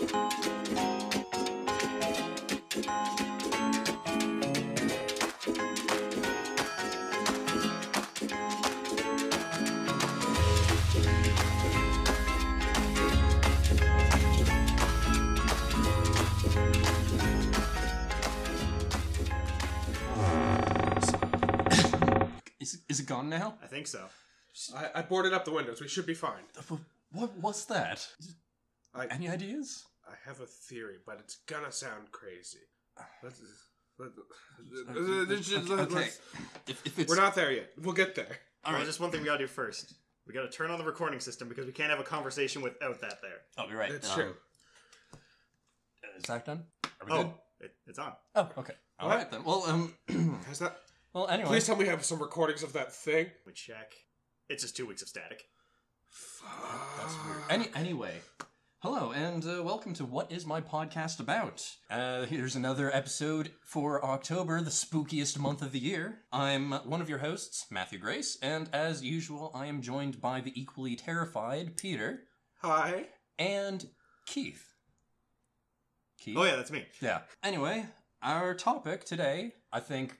Is, is it gone now? I think so. I, I boarded up the windows. We should be fine. What was that? I, Any ideas? I have a theory, but it's gonna sound crazy. Let's, let, Okay. let's- If, if it's We're not there yet. We'll get there. All right. Well, just one thing we gotta do first. We gotta turn on the recording system because we can't have a conversation without that there. oh, you're right. That's Um, true. Is that done? Are we Oh, good? it, it's on. Oh, okay. All What? right then. Well, um, Has that? well, anyway. Please tell me we have some recordings of that thing. We check. It's just two weeks of static. That's weird. Any anyway, hello and uh, welcome to what is my podcast about? Uh, here's another episode for October, the spookiest month of the year. I'm one of your hosts, Matthew Grace, and as usual, I am joined by the equally terrified Peter Hi. and Keith. Keith. Oh yeah, that's me. Yeah. Anyway, our topic today, I think,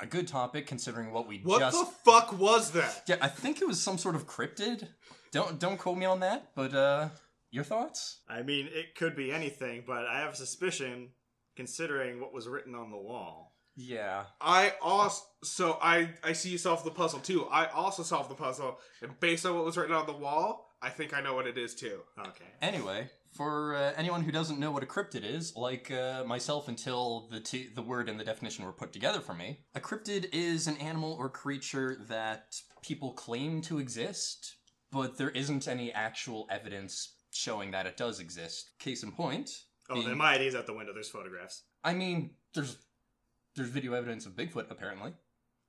a good topic considering what we What just. What the fuck was that? yeah, I think it was some sort of cryptid. Don't don't quote me on that, but uh, your thoughts? I mean, it could be anything, but I have a suspicion, considering what was written on the wall. Yeah. I also so I I see you solve the puzzle too. I also solved the puzzle, and based on what was written on the wall, I think I know what it is too. Okay. Anyway, for uh, anyone who doesn't know what a cryptid is, like uh, myself until the t- the word and the definition were put together for me, a cryptid is an animal or creature that people claim to exist, but there isn't any actual evidence showing that it does exist. Case in point. Oh, being- then my ID's out the window. There's photographs. I mean, there's there's video evidence of Bigfoot apparently,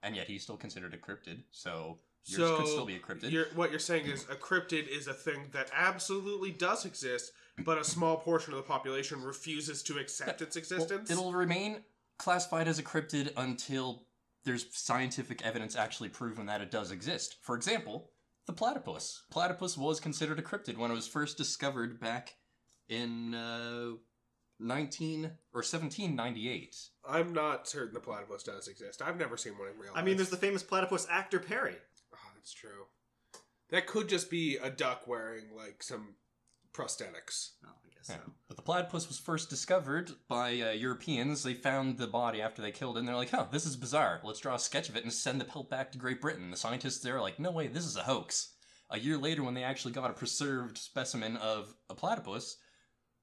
and yet he's still considered a cryptid. So yours so could still be a cryptid. You're, what you're saying is a cryptid is a thing that absolutely does exist, but a small portion of the population refuses to accept its Well, existence. it'll remain classified as a cryptid until there's scientific evidence actually proven that it does exist. For example, the platypus. Platypus was considered a cryptid when it was first discovered back in uh, 19 or 1798. I'm not certain the platypus does exist. I've never seen one in real life. I mean, there's the famous platypus actor Perry. Oh, that's true. That could just be a duck wearing like some prosthetics. Oh, I guess Yeah. But the platypus was first discovered by uh, Europeans. They found the body after they killed it, and they're like, "Oh, this is bizarre. Let's draw a sketch of it and send the pelt back to Great Britain." The scientists there are like, "No way, this is a hoax." A year later, when they actually got a preserved specimen of a platypus,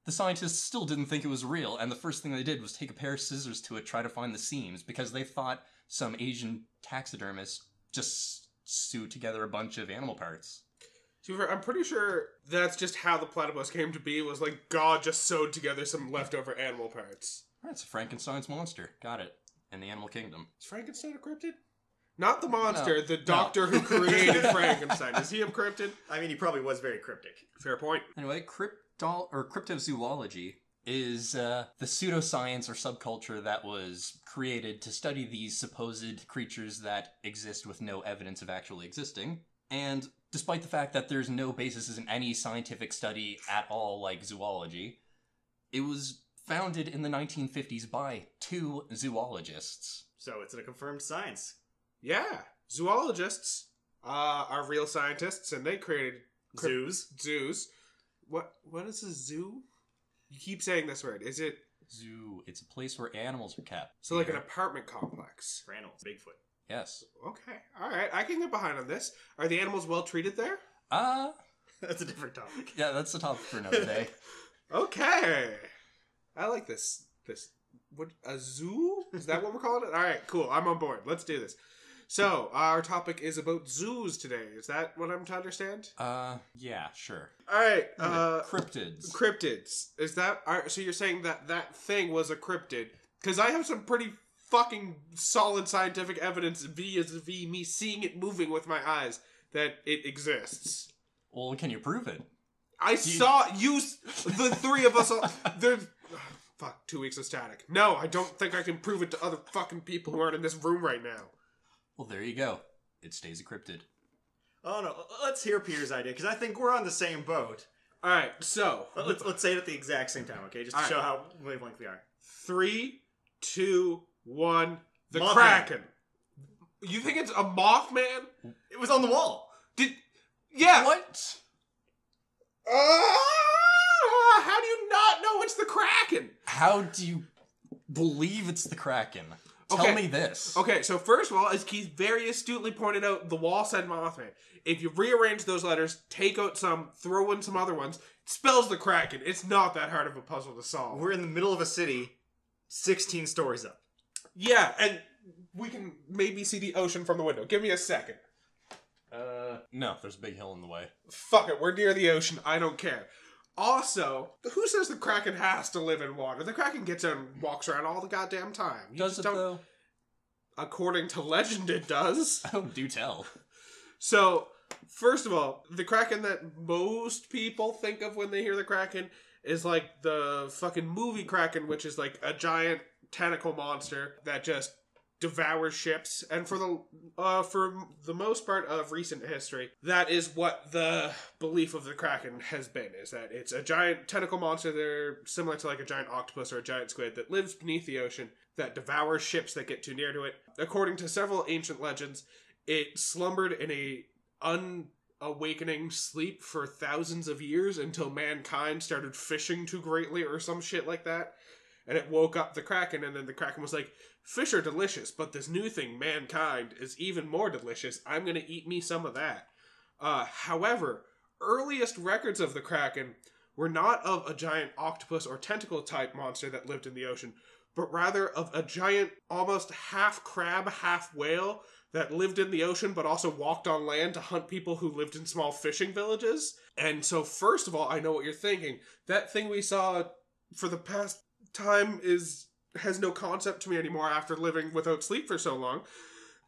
the scientists still didn't think it was real, and the first thing they did was take a pair of scissors to it, try to find the seams, because they thought some Asian taxidermist just sewed together a bunch of animal parts. To be fair, I'm pretty sure that's just how the platypus came to be. Was like God just sewed together some leftover animal parts. That's a Frankenstein's monster. Got it. In the animal kingdom. Is Frankenstein a cryptid? Not the monster, No. the doctor who created Frankenstein. Is he a cryptid? I mean, he probably was very cryptic. Fair point. Anyway, cryptol or cryptozoology is uh, the pseudoscience or subculture that was created to study these supposed creatures that exist with no evidence of actually existing. And despite the fact that there's no basis in any scientific study at all, like zoology, it was founded in the 1950s by two zoologists. So it's a confirmed science. Yeah, zoologists uh, are real scientists, and they created Zoos. zoos. What? What is a zoo? You keep saying this word. Is it Zoo. It's a place where animals are kept. so like an apartment complex? For animals. Bigfoot. Yes. Okay, all right. I can get behind on this. Are the animals well treated there? Uh, That's a different topic. yeah, that's the topic for another day. Okay, I like this. This what a zoo? Is that what we're calling it? All right, cool. I'm on board. Let's do this. So our topic is about zoos today. Is that what I'm to understand? Uh, yeah, sure. All right. Uh, cryptids. cryptids. Is that are, so? You're saying that that thing was a cryptid? Because I have some pretty fucking solid scientific evidence via v me seeing it moving with my eyes that it exists. well, can you prove it? I saw you, the three of us. All, the fuck, two weeks of static. No, I don't think I can prove it to other fucking people who aren't in this room right now. Well, there you go. It stays encrypted. Oh no, let's hear Peter's idea because I think we're on the same boat. All right, so Let's let's say it at the exact same time, okay? Just to All right. show how wavelength we are. three, two, one. The Mothman. Kraken. You think it's a Mothman? It was on the wall. Did yeah? What? Ah, how do you not know it's the Kraken? How do you believe it's the Kraken? Tell Okay. me this. Okay, so first of all, as Keith very astutely pointed out, the wall said Mothman. If you rearrange those letters, take out some, throw in some other ones, it spells the Kraken. It's not that hard of a puzzle to solve. We're in the middle of a city, 16 stories up. Yeah, and we can maybe see the ocean from the window. Give me a second. Uh, no, there's a big hill in the way. Fuck it, we're near the ocean. I don't care. Also, who says the Kraken has to live in water? The Kraken gets out and walks around all the goddamn time. You Does it don't- though? According to legend, it does. Oh, do tell. So, first of all, the Kraken that most people think of when they hear the Kraken is like the fucking movie Kraken, which is like a giant tentacle monster that just devours ships. And for the uh, for the most part of recent history, that is what the belief of the Kraken has been: is that it's a giant tentacle monster. They're similar to like a giant octopus or a giant squid that lives beneath the ocean that devours ships that get too near to it. According to several ancient legends, it slumbered in a unawakening sleep for thousands of years until mankind started fishing too greatly or some shit like that. And it woke up the Kraken, and then the Kraken was like, Fish are delicious, but this new thing, mankind, is even more delicious. I'm gonna eat me some of that. Uh, however, earliest records of the Kraken were not of a giant octopus or tentacle type monster that lived in the ocean, but rather of a giant, almost half crab, half whale that lived in the ocean but also walked on land to hunt people who lived in small fishing villages. And so, first of all, I know what you're thinking. That thing we saw for the past time is has no concept to me anymore after living without sleep for so long.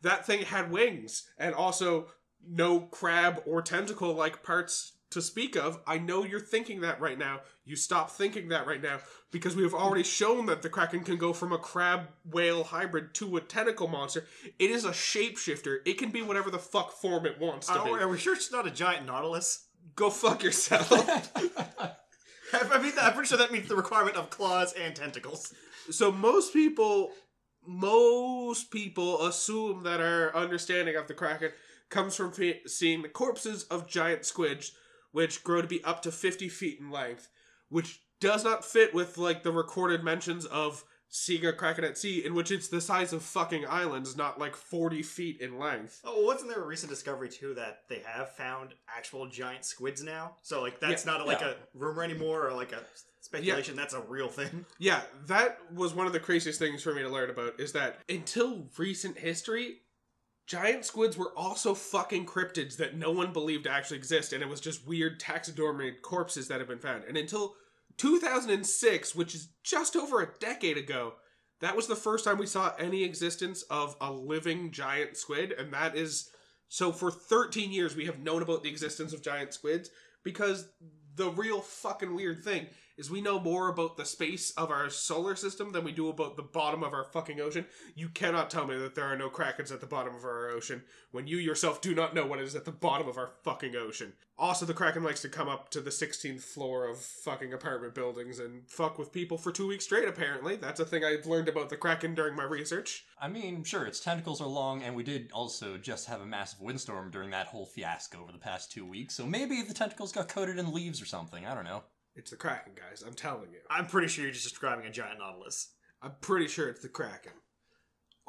That thing had wings and also no crab or tentacle like parts to speak of. I know you're thinking that right now. You stop thinking that right now because we have already shown that the Kraken can go from a crab whale hybrid to a tentacle monster. It is a shapeshifter. It can be whatever the fuck form it wants to Are, be. are we sure it's not a giant nautilus? Go fuck yourself. I mean, I'm pretty sure that means the requirement of claws and tentacles. so most people most people assume that our understanding of the kraken comes from seeing the corpses of giant squids which grow to be up to 50 feet in length which does not fit with like the recorded mentions of seeing a kraken at sea in which it's the size of fucking islands not like 40 feet in length Oh, well, wasn't there a recent discovery too that they have found actual giant squids now? So like that's Yeah, not like yeah. a rumor anymore or like a speculation. That's a real thing. Yeah, that was one of the craziest things for me to learn about is that until recent history, giant squids were also fucking cryptids that no one believed to actually exist, and it was just weird taxidermied corpses that have been found. And until 2006, which is just over a decade ago, that was the first time we saw any existence of a living giant squid, and that is so for 13 years we have known about the existence of giant squids because the real fucking weird thing is we know more about the space of our solar system than we do about the bottom of our fucking ocean. You cannot tell me that there are no krakens at the bottom of our ocean when you yourself do not know what is at the bottom of our fucking ocean. Also, the kraken likes to come up to the 16th floor of fucking apartment buildings and fuck with people for two weeks straight, apparently. That's a thing I've learned about the kraken during my research. I mean, sure, its tentacles are long, and we did also just have a massive windstorm during that whole fiasco over the past two weeks, so maybe the tentacles got coated in leaves or something. I don't know. It's the kraken, guys. I'm telling you. I'm pretty sure you're just describing a giant nautilus. I'm pretty sure it's the Kraken.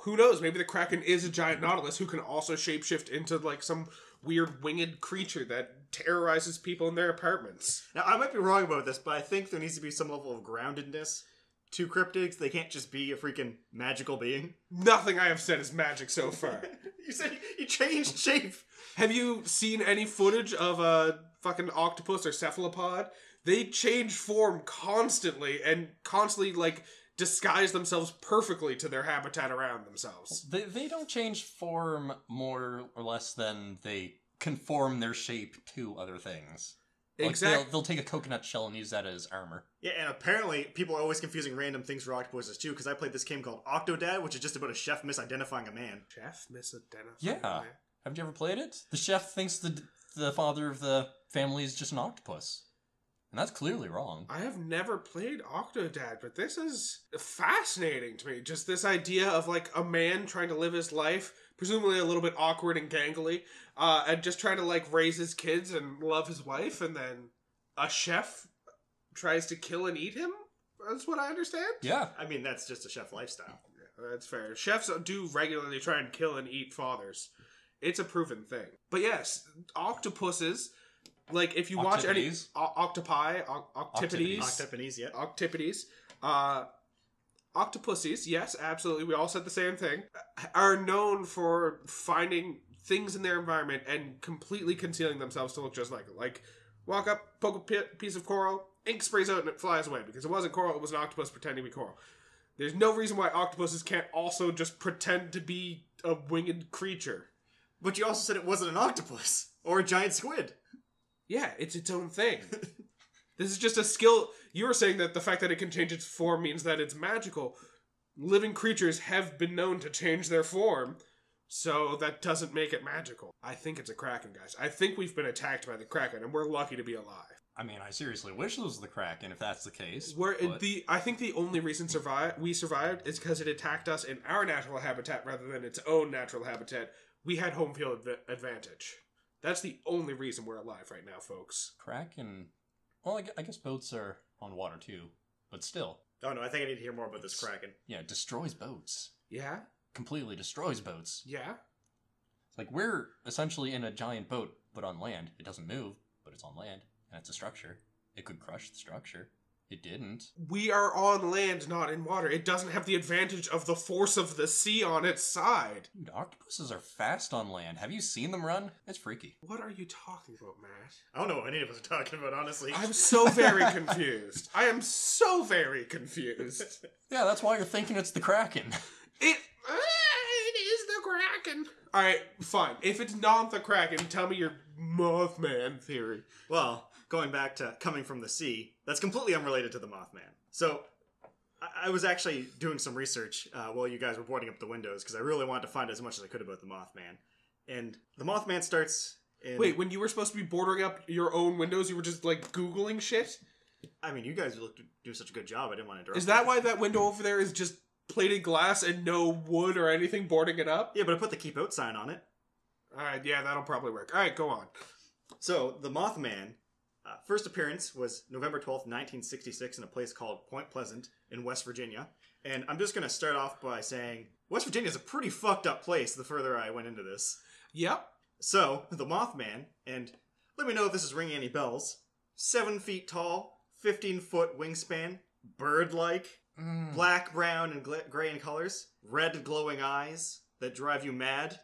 Who knows? Maybe the Kraken is a giant nautilus who can also shapeshift into like some weird winged creature that terrorizes people in their apartments. Now I might be wrong about this, but I think there needs to be some level of groundedness to cryptids. They can't just be a freaking magical being. Nothing I have said is magic so far. you said you changed shape. have you seen any footage of a fucking octopus or cephalopod? They change form constantly and constantly like disguise themselves perfectly to their habitat around themselves. They, they don't change form more or less than they conform their shape to other things. Like, Exactly. They'll, they'll take a coconut shell and use that as armor. Yeah, and apparently people are always confusing random things for octopuses too. Because I played this game called Octodad, which is just about a chef misidentifying a man. Chef misidentified. Yeah. Haven't you ever played it? The chef thinks the the father of the family is just an octopus. And that's clearly wrong. I have never played Octodad, but this is fascinating to me. Just this idea of like a man trying to live his life, presumably a little bit awkward and gangly, uh, and just trying to like raise his kids and love his wife, and then a chef tries to kill and eat him. That's what I understand. Yeah. I mean, that's just a chef lifestyle. Yeah, that's fair. Chefs do regularly try and kill and eat fathers. It's a proven thing. But yes, octopuses. Like if you watch any Octopodes. o- octopi, o- octopodes, Octopodes, yeah. octopodes, uh, octopuses, yes, absolutely. We all said the same thing. Are known for finding things in their environment and completely concealing themselves to look just like it. Like walk up, poke a pi- piece of coral, ink sprays out, and it flies away because it wasn't coral; it was an octopus pretending to be coral. There's no reason why octopuses can't also just pretend to be a winged creature. But you also said it wasn't an octopus or a giant squid. Yeah, it's its own thing. this is just a skill. You were saying that the fact that it can change its form means that it's magical. Living creatures have been known to change their form, so that doesn't make it magical. I think it's a kraken, guys. I think we've been attacked by the kraken, and we're lucky to be alive. I mean, I seriously wish this was the Kraken if that's the case. Where but- the I think the only reason survive we survived is because it attacked us in our natural habitat rather than its own natural habitat. We had home field advantage. That's the only reason we're alive right now, folks. Kraken. Well, I gu- I guess boats are on water too, but still, Oh no, I think I need to hear more about this kraken. yeah, it destroys boats. Yeah, Completely destroys boats. yeah. It's like we're essentially in a giant boat, but on land. It doesn't move, but it's on land, and it's a structure. It could crush the structure. It didn't. We are on land, not in water. It doesn't have the advantage of the force of the sea on its side. Dude, octopuses are fast on land. Have you seen them run? It's freaky. What are you talking about, Matt? I don't know what any of us are talking about, honestly. I'm so very confused. I am so very confused. Yeah, that's why you're thinking it's the Kraken. It, uh, it is the Kraken. All right, fine. If it's not the Kraken, tell me your Mothman theory. Well, going back to coming from the sea, that's completely unrelated to the Mothman. So, I, I was actually doing some research uh, while you guys were boarding up the windows because I really wanted to find as much as I could about the Mothman. And the Mothman starts in. Wait, when you were supposed to be boarding up your own windows, you were just like googling shit. I mean, you guys look do such a good job. I didn't want to interrupt. Is that you. why that window over there is just plated glass and no wood or anything boarding it up? Yeah, but I put the keep out sign on it. All right, yeah, that'll probably work. All right, go on. So the Mothman, uh, first appearance was November twelfth, nineteen sixty six, in a place called Point Pleasant in West Virginia. And I'm just going to start off by saying West Virginia is a pretty fucked up place. The further I went into this, Yep. so the Mothman, and let me know if this is ringing any bells. Seven feet tall, fifteen foot wingspan, bird-like, Mm. black, brown, and gla- gray in colors, red glowing eyes that drive you mad.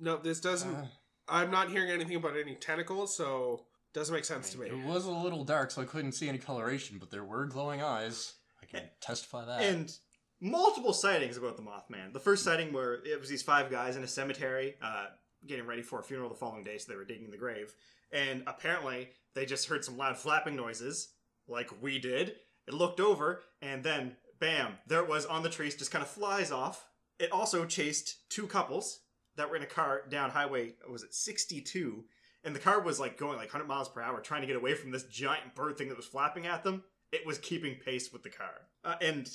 No, this doesn't. Uh, I'm not hearing anything about any tentacles, so doesn't make sense to me. it was a little dark, so I couldn't see any coloration, but there were glowing eyes. I can testify that. and multiple sightings about the Mothman. The first sighting where it was these five guys in a cemetery uh, getting ready for a funeral the following day, so they were digging the grave. And apparently, they just heard some loud flapping noises, like we did. It looked over, and then, bam, there it was on the trees, just kind of flies off. It also chased two couples that were in a car down highway, was it 62? And the car was like going like 100 miles per hour, trying to get away from this giant bird thing that was flapping at them. It was keeping pace with the car. Uh, and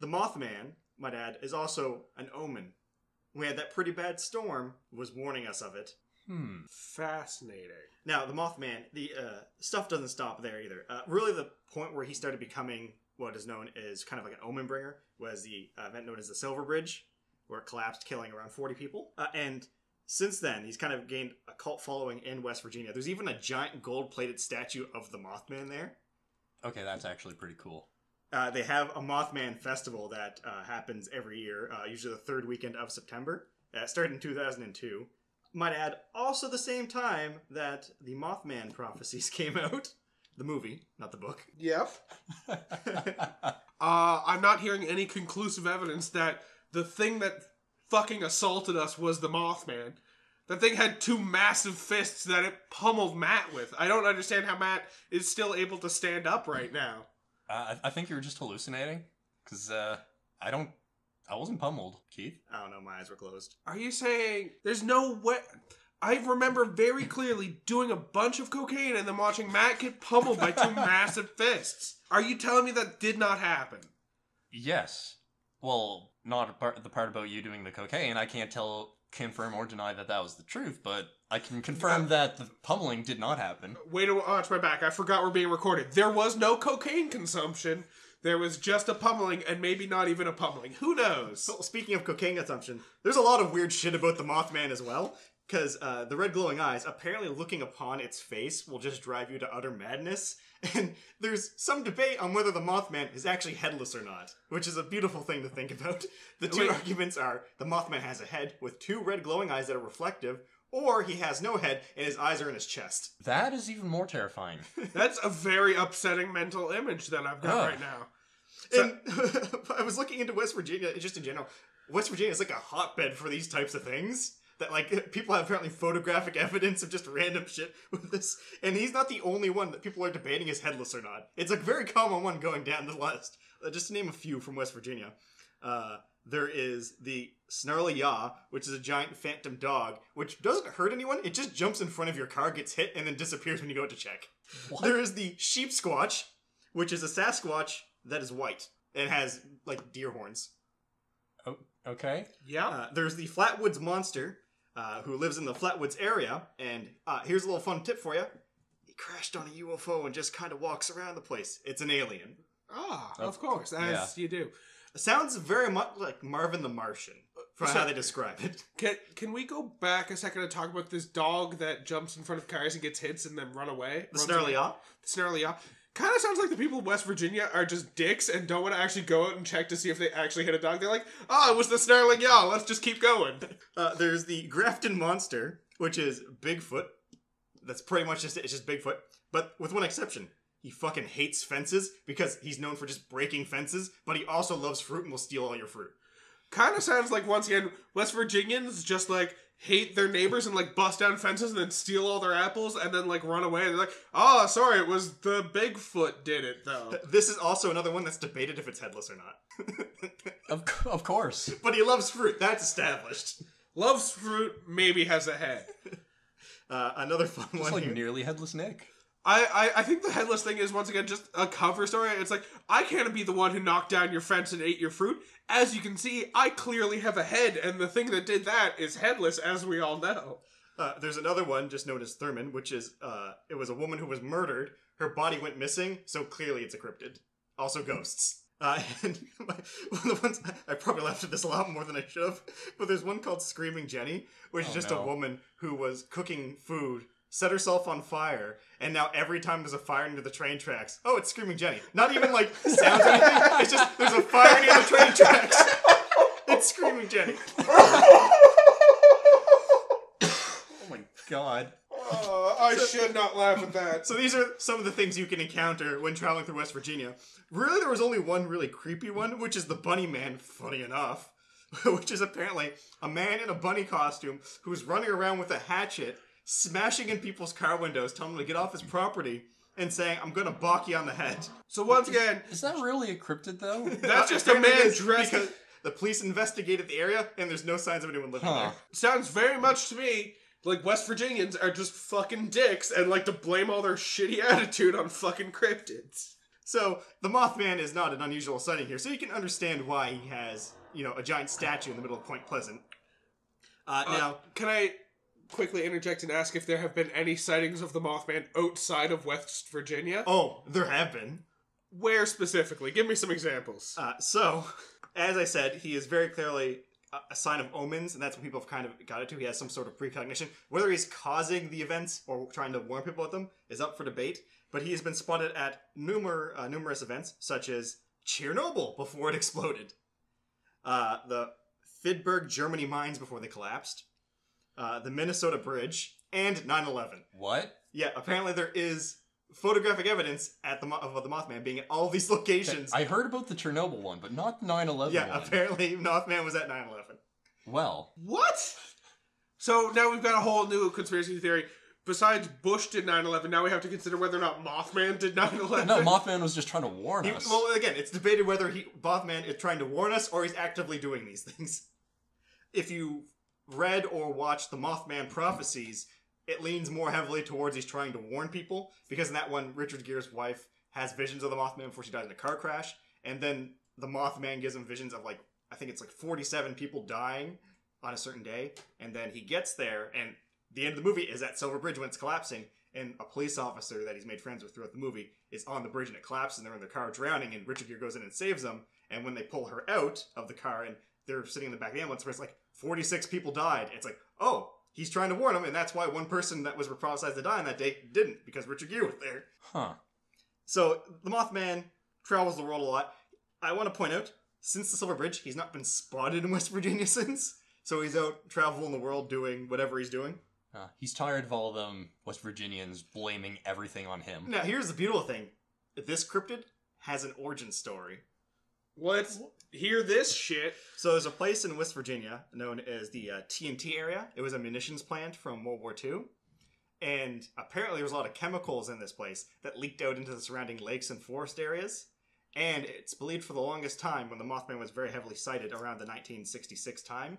the Mothman, might add, is also an omen. We had that pretty bad storm was warning us of it. hmm. Fascinating. Now, the Mothman, the uh, stuff doesn't stop there either. Uh, really, the point where he started becoming what is known as kind of like an omen bringer was the uh, event known as the Silver Bridge, where it collapsed, killing around 40 people. Uh, and since then, he's kind of gained a cult following in West Virginia. There's even a giant gold plated statue of the Mothman there. Okay, that's actually pretty cool. Uh, they have a Mothman festival that uh, happens every year, uh, usually the third weekend of September. Uh, started in 2002. Might add, also the same time that the Mothman prophecies came out. The movie, not the book. Yep. Uh, I'm not hearing any conclusive evidence that the thing that fucking assaulted us was the Mothman. That thing had two massive fists that it pummeled Matt with. I don't understand how Matt is still able to stand up right now. Uh, I, I think you're just hallucinating, because uh, I don't. I wasn't pummeled, Keith. I don't know, my eyes were closed. Are you saying there's no way? I remember very clearly doing a bunch of cocaine and then watching Matt get pummeled by two massive fists. Are you telling me that did not happen? Yes. Well, not a part, the part about you doing the cocaine. I can't tell, confirm, or deny that that was the truth, but I can confirm that the pummeling did not happen. Way to watch my back. I forgot we're being recorded. There was no cocaine consumption. There was just a pummeling and maybe not even a pummeling. Who knows? So speaking of cocaine consumption, there's a lot of weird shit about the Mothman as well. Because uh, the red glowing eyes, apparently looking upon its face will just drive you to utter madness. And there's some debate on whether the Mothman is actually headless or not, which is a beautiful thing to think about. The two Wait. arguments are the Mothman has a head with two red glowing eyes that are reflective, or he has no head and his eyes are in his chest. That is even more terrifying. That's a very upsetting mental image that I've got Ugh. right now. And I was looking into West Virginia, just in general. West Virginia is like a hotbed for these types of things. That like people have apparently photographic evidence of just random shit with this, and he's not the only one that people are debating is headless or not. It's a very common one going down the list. Uh, just to name a few from West Virginia, uh, there is the Snarly Yow, which is a giant phantom dog, which doesn't hurt anyone. It just jumps in front of your car, gets hit, and then disappears when you go out to check. What? There is the Sheep Squatch, which is a Sasquatch that is white. and has like deer horns. Oh, okay. Yeah. Uh, there's the Flatwoods Monster, uh, who lives in the Flatwoods area. And uh, here's a little fun tip for you: he crashed on a UFO and just kind of walks around the place. It's an alien. ah, Of- of course, as yeah. you do. sounds very much like Marvin the Martian, from So- how they describe it. Can can we go back a second and talk about this dog that jumps in front of cars and gets hits and then run away? The Runs Snarly away? Yaw. The Snarly Yow. Kind of sounds like the people of West Virginia are just dicks and don't want to actually go out and check to see if they actually hit a dog. They're like, oh, it was the Snarling y'all. Let's just keep going. Uh, there's the Grafton Monster, which is Bigfoot. That's pretty much just it. It's just Bigfoot, but with one exception. He fucking hates fences because he's known for just breaking fences, but he also loves fruit and will steal all your fruit. kind of sounds like once again West Virginians just like hate their neighbors and like bust down fences and then steal all their apples and then like run away. They're like, oh, sorry, it was the Bigfoot did it though. This is also another one that's debated if it's headless or not. Of, of course. but he loves fruit. That's established. Loves fruit, maybe has a head. Uh, another fun Just one like here. nearly headless Nick. I, I, I think the headless thing is once again just a cover story. It's like I can't be the one who knocked down your fence and ate your fruit. As you can see, I clearly have a head, and the thing that did that is headless, as we all know. Uh, there's another one just known as Thurman, which is uh, it was a woman who was murdered. Her body went missing, so clearly it's a cryptid. Also ghosts. Uh, and my, one of the ones I probably laughed at this a lot more than I should have, but there's one called Screaming Jenny, which is Oh, just no. a woman who was cooking food, set herself on fire, and now every time there's a fire near the train tracks, oh, it's Screaming Jenny. Not even like sounds or anything. It's just there's a fire near the train tracks. It's Screaming Jenny. Oh my god. Uh, I should not laugh at that. So these are some of the things you can encounter when traveling through West Virginia. Really, there was only one really creepy one, which is the Bunny Man. Funny enough, which is apparently a man in a bunny costume who's running around with a hatchet, smashing in people's car windows, telling them to get off his property, and saying, "I'm gonna balk you on the head." So once again, Is that really a cryptid though? That's just a man dressed- because The police investigated the area, and there's no signs of anyone living Huh. there. sounds very much to me like West Virginians are just fucking dicks and like to blame all their shitty attitude on fucking cryptids. So the Mothman is not an unusual sighting here, so you can understand why he has, you know, a giant statue in the middle of Point Pleasant. Uh, Uh, now, Can I quickly interject and ask if there have been any sightings of the Mothman outside of West Virginia? oh, there have been. Where specifically? Give me some examples. Uh, so, as I said, he is very clearly a, sign of omens, and that's what people have kind of got it to. He has some sort of precognition. Whether he's causing the events or trying to warn people about them is up for debate. But he has been spotted at numer- uh, numerous events, such as Chernobyl before it exploded, uh, the Freiberg Germany mines before they collapsed, uh, the Minnesota Bridge, and 9/11. What? Yeah, apparently there is photographic evidence at the Mo- of the Mothman being at all these locations. I heard about the Chernobyl one, but not the 9/11 Yeah, one. apparently Mothman was at 9/11. Well, What? So now we've got a whole new conspiracy theory. Besides Bush did 9-11, now we have to consider whether or not Mothman did 9-11. no, Mothman was just trying to warn He, us. well, again, it's debated whether he Mothman is trying to warn us or he's actively doing these things. If you read or watched the Mothman prophecies, it leans more heavily towards he's trying to warn people because in that one, Richard Gere's wife has visions of the Mothman before she dies in a car crash, and then the Mothman gives him visions of like I think it's like 47 people dying on a certain day, and then he gets there, and the end of the movie is at Silver Bridge when it's collapsing, and a police officer that he's made friends with throughout the movie is on the bridge and it collapses, and they're in their car drowning, and Richard Gere goes in and saves them, and when they pull her out of the car and they're sitting in the back of the ambulance where it's like 46 people died, it's like, oh, he's trying to warn them, and that's why one person that was prophesied to die on that day didn't, because Richard Gere was there. Huh. So the Mothman travels the world a lot. I want to point out, since the Silver Bridge, he's not been spotted in West Virginia since. So he's out traveling the world doing whatever he's doing. Uh, he's tired of all them West Virginians blaming everything on him. Now, here's the beautiful thing: this cryptid has an origin story. What? Hear this shit. So there's a place in West Virginia known as the uh, TNT area. It was a munitions plant from World War II. And apparently, there was a lot of chemicals in this place that leaked out into the surrounding lakes and forest areas. And it's believed for the longest time, when the Mothman was very heavily sighted around the 1966 time,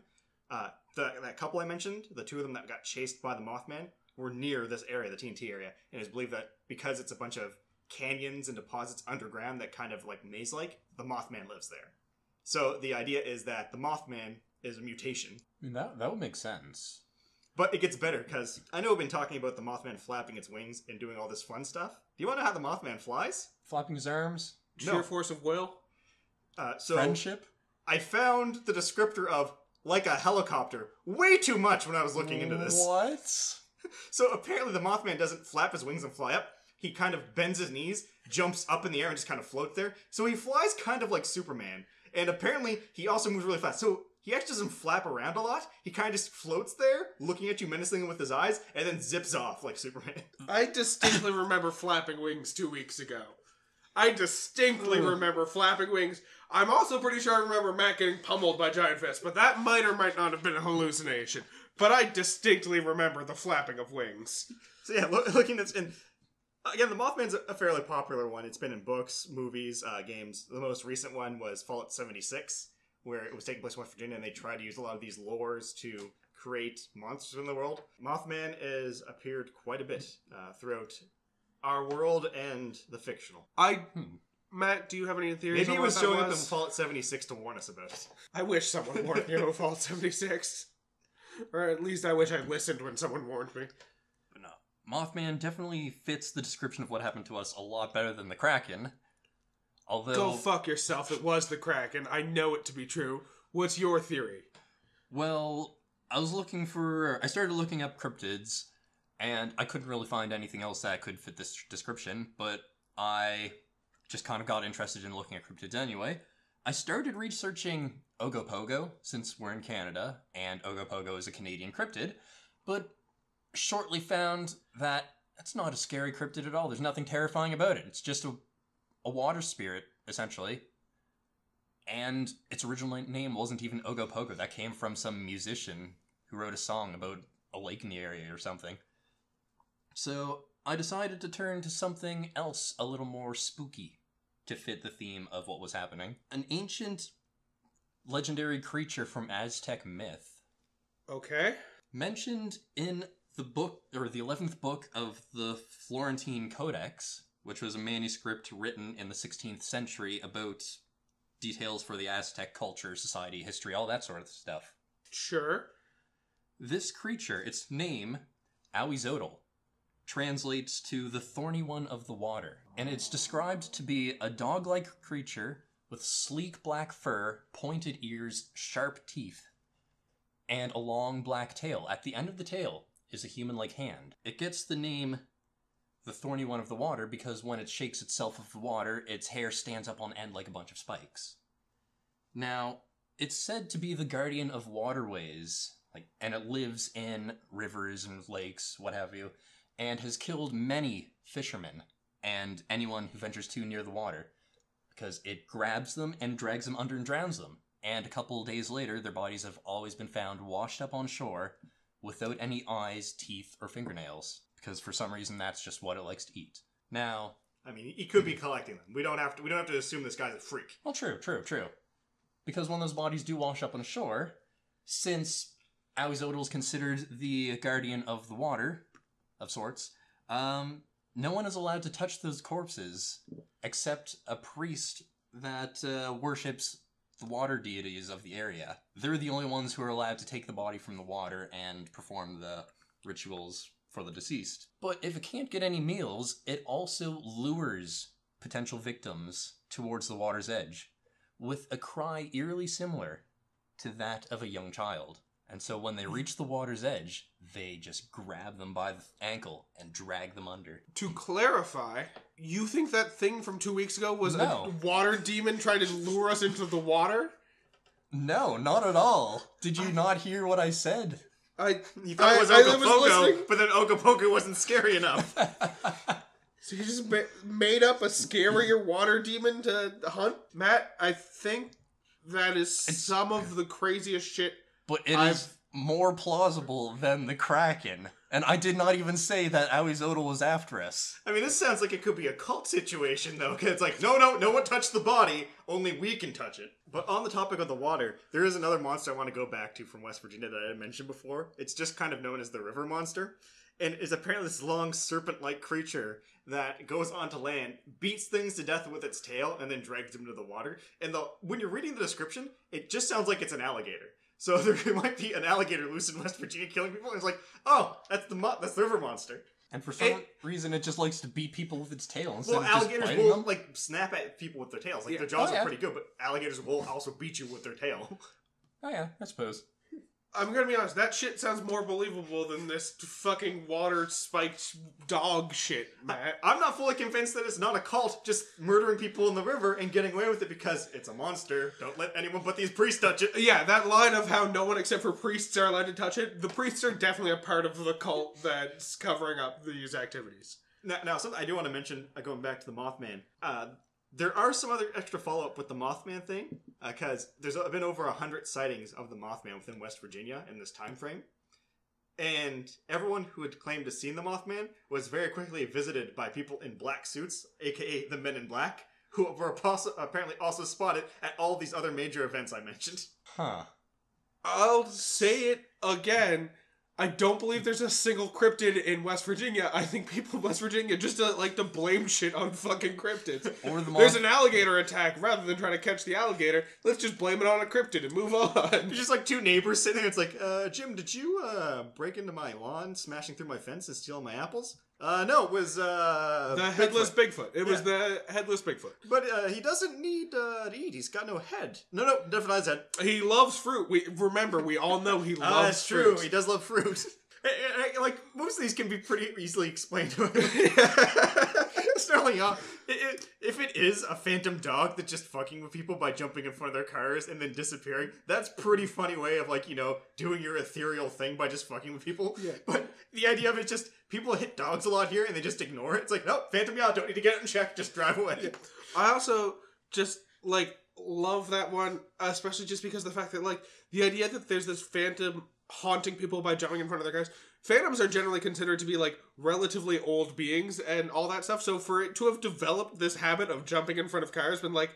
uh, the, that couple I mentioned, the two of them that got chased by the Mothman, were near this area, the TNT area. And it's believed that because it's a bunch of canyons and deposits underground that kind of like maze like, the Mothman lives there. So the idea is that the Mothman is a mutation. I mean, that, that would make sense. But it gets better because I know we've been talking about the Mothman flapping its wings and doing all this fun stuff. Do you want to know how the Mothman flies? Flapping his arms, Sheer No. force of will. Uh, so friendship. I found the descriptor of like a helicopter way too much when I was looking into this. What? So apparently the Mothman doesn't flap his wings and fly up. He kind of bends his knees, jumps up in the air, and just kind of floats there. So he flies kind of like Superman. And apparently he also moves really fast. So he actually doesn't flap around a lot. He kind of just floats there, looking at you menacingly with his eyes, and then zips off like Superman. I distinctly remember flapping wings two weeks ago. I distinctly remember flapping wings. I'm also pretty sure I remember Matt getting pummeled by Giant Fist, but that might or might not have been a hallucination. But I distinctly remember the flapping of wings. So yeah, look, looking at and again, the Mothman's a fairly popular one. It's been in books, movies, uh, games. The most recent one was Fallout seventy six, where it was taking place in West Virginia, and they tried to use a lot of these lores to create monsters in the world. Mothman has appeared quite a bit uh, throughout our world and the fictional. I, Hmm. Matt, do you have any theories? Maybe on it what was that showing up in was? Fallout seventy six to warn us about it. I wish someone warned me about Fallout 76. Or at least I wish I'd listened when someone warned me. Mothman definitely fits the description of what happened to us a lot better than the Kraken. Although, Go fuck yourself. It was the Kraken. I know it to be true. What's your theory? well, I was looking for. I started looking up cryptids, and I couldn't really find anything else that could fit this description. But I just kind of got interested in looking at cryptids anyway. I started researching Ogopogo since we're in Canada, and Ogopogo is a Canadian cryptid, but shortly found that it's not a scary cryptid at all. There's nothing terrifying about it. It's just a, a water spirit, essentially. And its original name wasn't even Ogopogo. That came from some musician who wrote a song about a lake in the area or something. So I decided to turn to something else a little more spooky to fit the theme of what was happening. An ancient legendary creature from Aztec myth Okay. mentioned in the book or the 11th book of the Florentine Codex, which was a manuscript written in the 16th century about details for the Aztec culture, society, history, all that sort of stuff. Sure. This creature, its name, Ahuizotl, translates to the thorny one of the water, and it's described to be a dog like creature with sleek black fur, pointed ears, sharp teeth, and a long black tail. At the end of the tail is a human like hand. It gets the name the thorny one of the water because when it shakes itself of the water, its hair stands up on end like a bunch of spikes. Now, it's said to be the guardian of waterways, like, and it lives in rivers and lakes, what have you, and has killed many fishermen and anyone who ventures too near the water because it grabs them and drags them under and drowns them. And a couple days later, their bodies have always been found washed up on shore without any eyes, teeth, or fingernails because for some reason that's just what it likes to eat. Now, I mean, he could be collecting them. We don't have to. We don't have to assume this guy's a freak. Well, true, true, true. Because when those bodies do wash up on shore, since Ahuizotl is considered the guardian of the water, of sorts. Um, no one is allowed to touch those corpses except a priest that uh, worships the water deities of the area. They're the only ones who are allowed to take the body from the water and perform the rituals for the deceased. But if it can't get any meals, it also lures potential victims towards the water's edge with a cry eerily similar to that of a young child. And so when they hmm. reach the water's edge, they just grab them by the ankle and drag them under. To clarify, you think that thing from two weeks ago was No. a water demon trying to lure us into the water? No, not at all. Did you not hear what I said? I You thought it was I- I was Ogopogo, listening. but then Ogopogo wasn't scary enough. So you just ma- made up a scarier water demon to hunt? Matt, I think that is some of the craziest shit. But it is I've- more plausible than the Kraken. And I did not even say that Ahuizotl was after us. I mean, this sounds like it could be a cult situation, though, because it's like, no, no, no one touched the body, only we can touch it. But on the topic of the water, there is another monster I want to go back to from West Virginia that I mentioned before. It's just kind of known as the river monster, and is apparently this long serpent like creature that goes onto land, beats things to death with its tail, and then drags them into the water. And the, when you're reading the description, it just sounds like it's an alligator. So there might be an alligator loose in West Virginia killing people. And it's like, oh, that's the mo- that's the river monster. And for some It- reason, it just likes to beat people with its tail instead Well, of just alligators biting will them. like snap at people with their tails. Like Yeah. their jaws Oh, are pretty good, but alligators will also beat you with their tail. Oh yeah, I suppose. I'm gonna be honest, that shit sounds more believable than this fucking water spiked dog shit, Matt. I'm not fully convinced that it's not a cult just murdering people in the river and getting away with it because it's a monster. Don't let anyone but these priests touch it. Yeah, that line of how no one except for priests are allowed to touch it, the priests are definitely a part of the cult that's covering up these activities. Now, now something I do want to mention, uh, going back to the Mothman, uh, there are some other extra follow up with the Mothman thing uh, because there's been over a hundred sightings of the Mothman within West Virginia in this time frame, and everyone who had claimed to seen the Mothman was very quickly visited by people in black suits, aka the Men in Black, who were possi- apparently also spotted at all these other major events I mentioned. Huh. I'll say it again. I don't believe there's a single cryptid in West Virginia. I think people in West Virginia just uh, like to blame shit on fucking cryptids. Or the There's an alligator attack. Rather than trying to catch the alligator, let's just blame it on a cryptid and move on. There's just like two neighbors sitting there. It's like, uh, Jim, did you uh, break into my lawn, smashing through my fence and stealing my apples? Uh, no, it was uh, The headless Bigfoot. It was the headless Bigfoot. But uh, he doesn't need uh, to eat. He's got no head. No, no, definitely not his head. He loves fruit. We remember. We all know he loves. Ah, that's true. fruit. He does love fruit. Like most of these can be pretty easily explained to him. Starting off, i- i- if it is a phantom dog that's just fucking with people by jumping in front of their cars and then disappearing, that's pretty funny way of like you know doing your ethereal thing by just fucking with people. Yeah. But the idea of it just people hit dogs a lot here and they just ignore it. It's like no, phantom yeah, don't need to get it in check. Just drive away. I also just like love that one, especially just because the fact that like the idea that there's this phantom haunting people by jumping in front of their cars. Phantoms are generally considered to be like relatively old beings and all that stuff. So for it to have developed this habit of jumping in front of cars, been like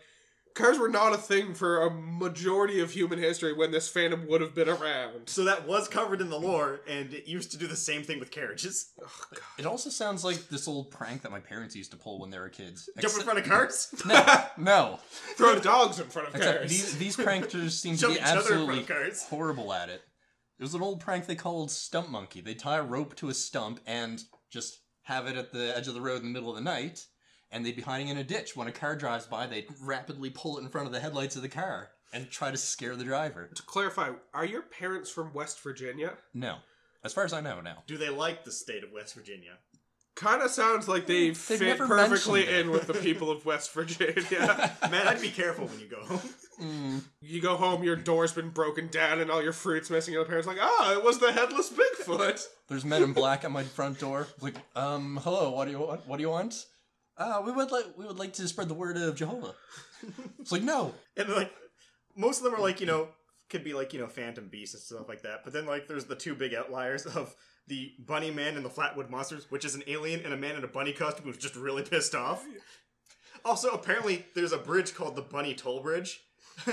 cars were not a thing for a majority of human history when this phantom would have been around. So that was covered in the lore, and it used to do the same thing with carriages. It also sounds like this old prank that my parents used to pull when they were kids. Jump in front of cars. No, no. Throw dogs in front of Except cars. these these pranksters seem to be each other in front absolutely cars. horrible at it. It was an old prank they called Stump Monkey. They tie a rope to a stump and just have it at the edge of the road in the middle of the night, and they'd be hiding in a ditch. When a car drives by, they'd rapidly pull it in front of the headlights of the car and try to scare the driver. to clarify, are your parents from West Virginia? No. As far as I know, no. Do they like the state of West Virginia? Kind of sounds like they They've fit never perfectly mentioned it. in with the people of West Virginia. Man, I'd be careful when you go home. Mm, you go home, your door's been broken down, and all your fruit's missing. Your parents like, ah, it was the headless Bigfoot. there's men in black at my front door. Like, um, hello, what do you want? What do you want? Uh, we would like we would like to spread the word of Jehovah. It's like no, And like, most of them are like, you know, could be like, you know, phantom beasts and stuff like that. But then, like, there's the two big outliers of the bunny man and the flatwood monsters, which is an alien and a man in a bunny costume who's just really pissed off. Also, apparently, there's a bridge called the Bunny Toll Bridge,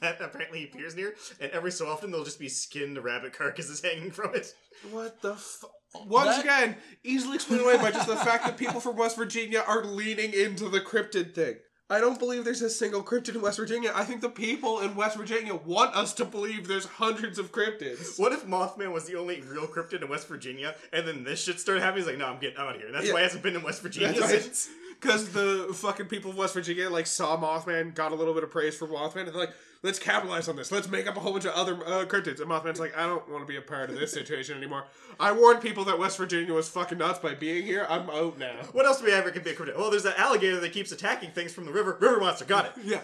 that apparently appears near, and every so often there'll just be skinned rabbit carcasses hanging from it. What the fu- Once That- again, easily explained away by just the fact that people from West Virginia are leaning into the cryptid thing. I don't believe there's a single cryptid in West Virginia. I think the people in West Virginia want us to believe there's hundreds of cryptids. What if Mothman was the only real cryptid in West Virginia, and then this shit started happening? He's like, no, I'm getting out of here. That's Yeah. why he hasn't been in West Virginia since. Because the fucking people of West Virginia like saw Mothman, got a little bit of praise for Mothman, and they're like, let's capitalize on this. Let's make up a whole bunch of other uh, cryptids. And Mothman's like, I don't want to be a part of this situation anymore. I warned people that West Virginia was fucking nuts by being here. I'm out now. What else do we have that could be a cryptid? Well, there's that alligator that keeps attacking things from the river. River monster, got it. Yeah.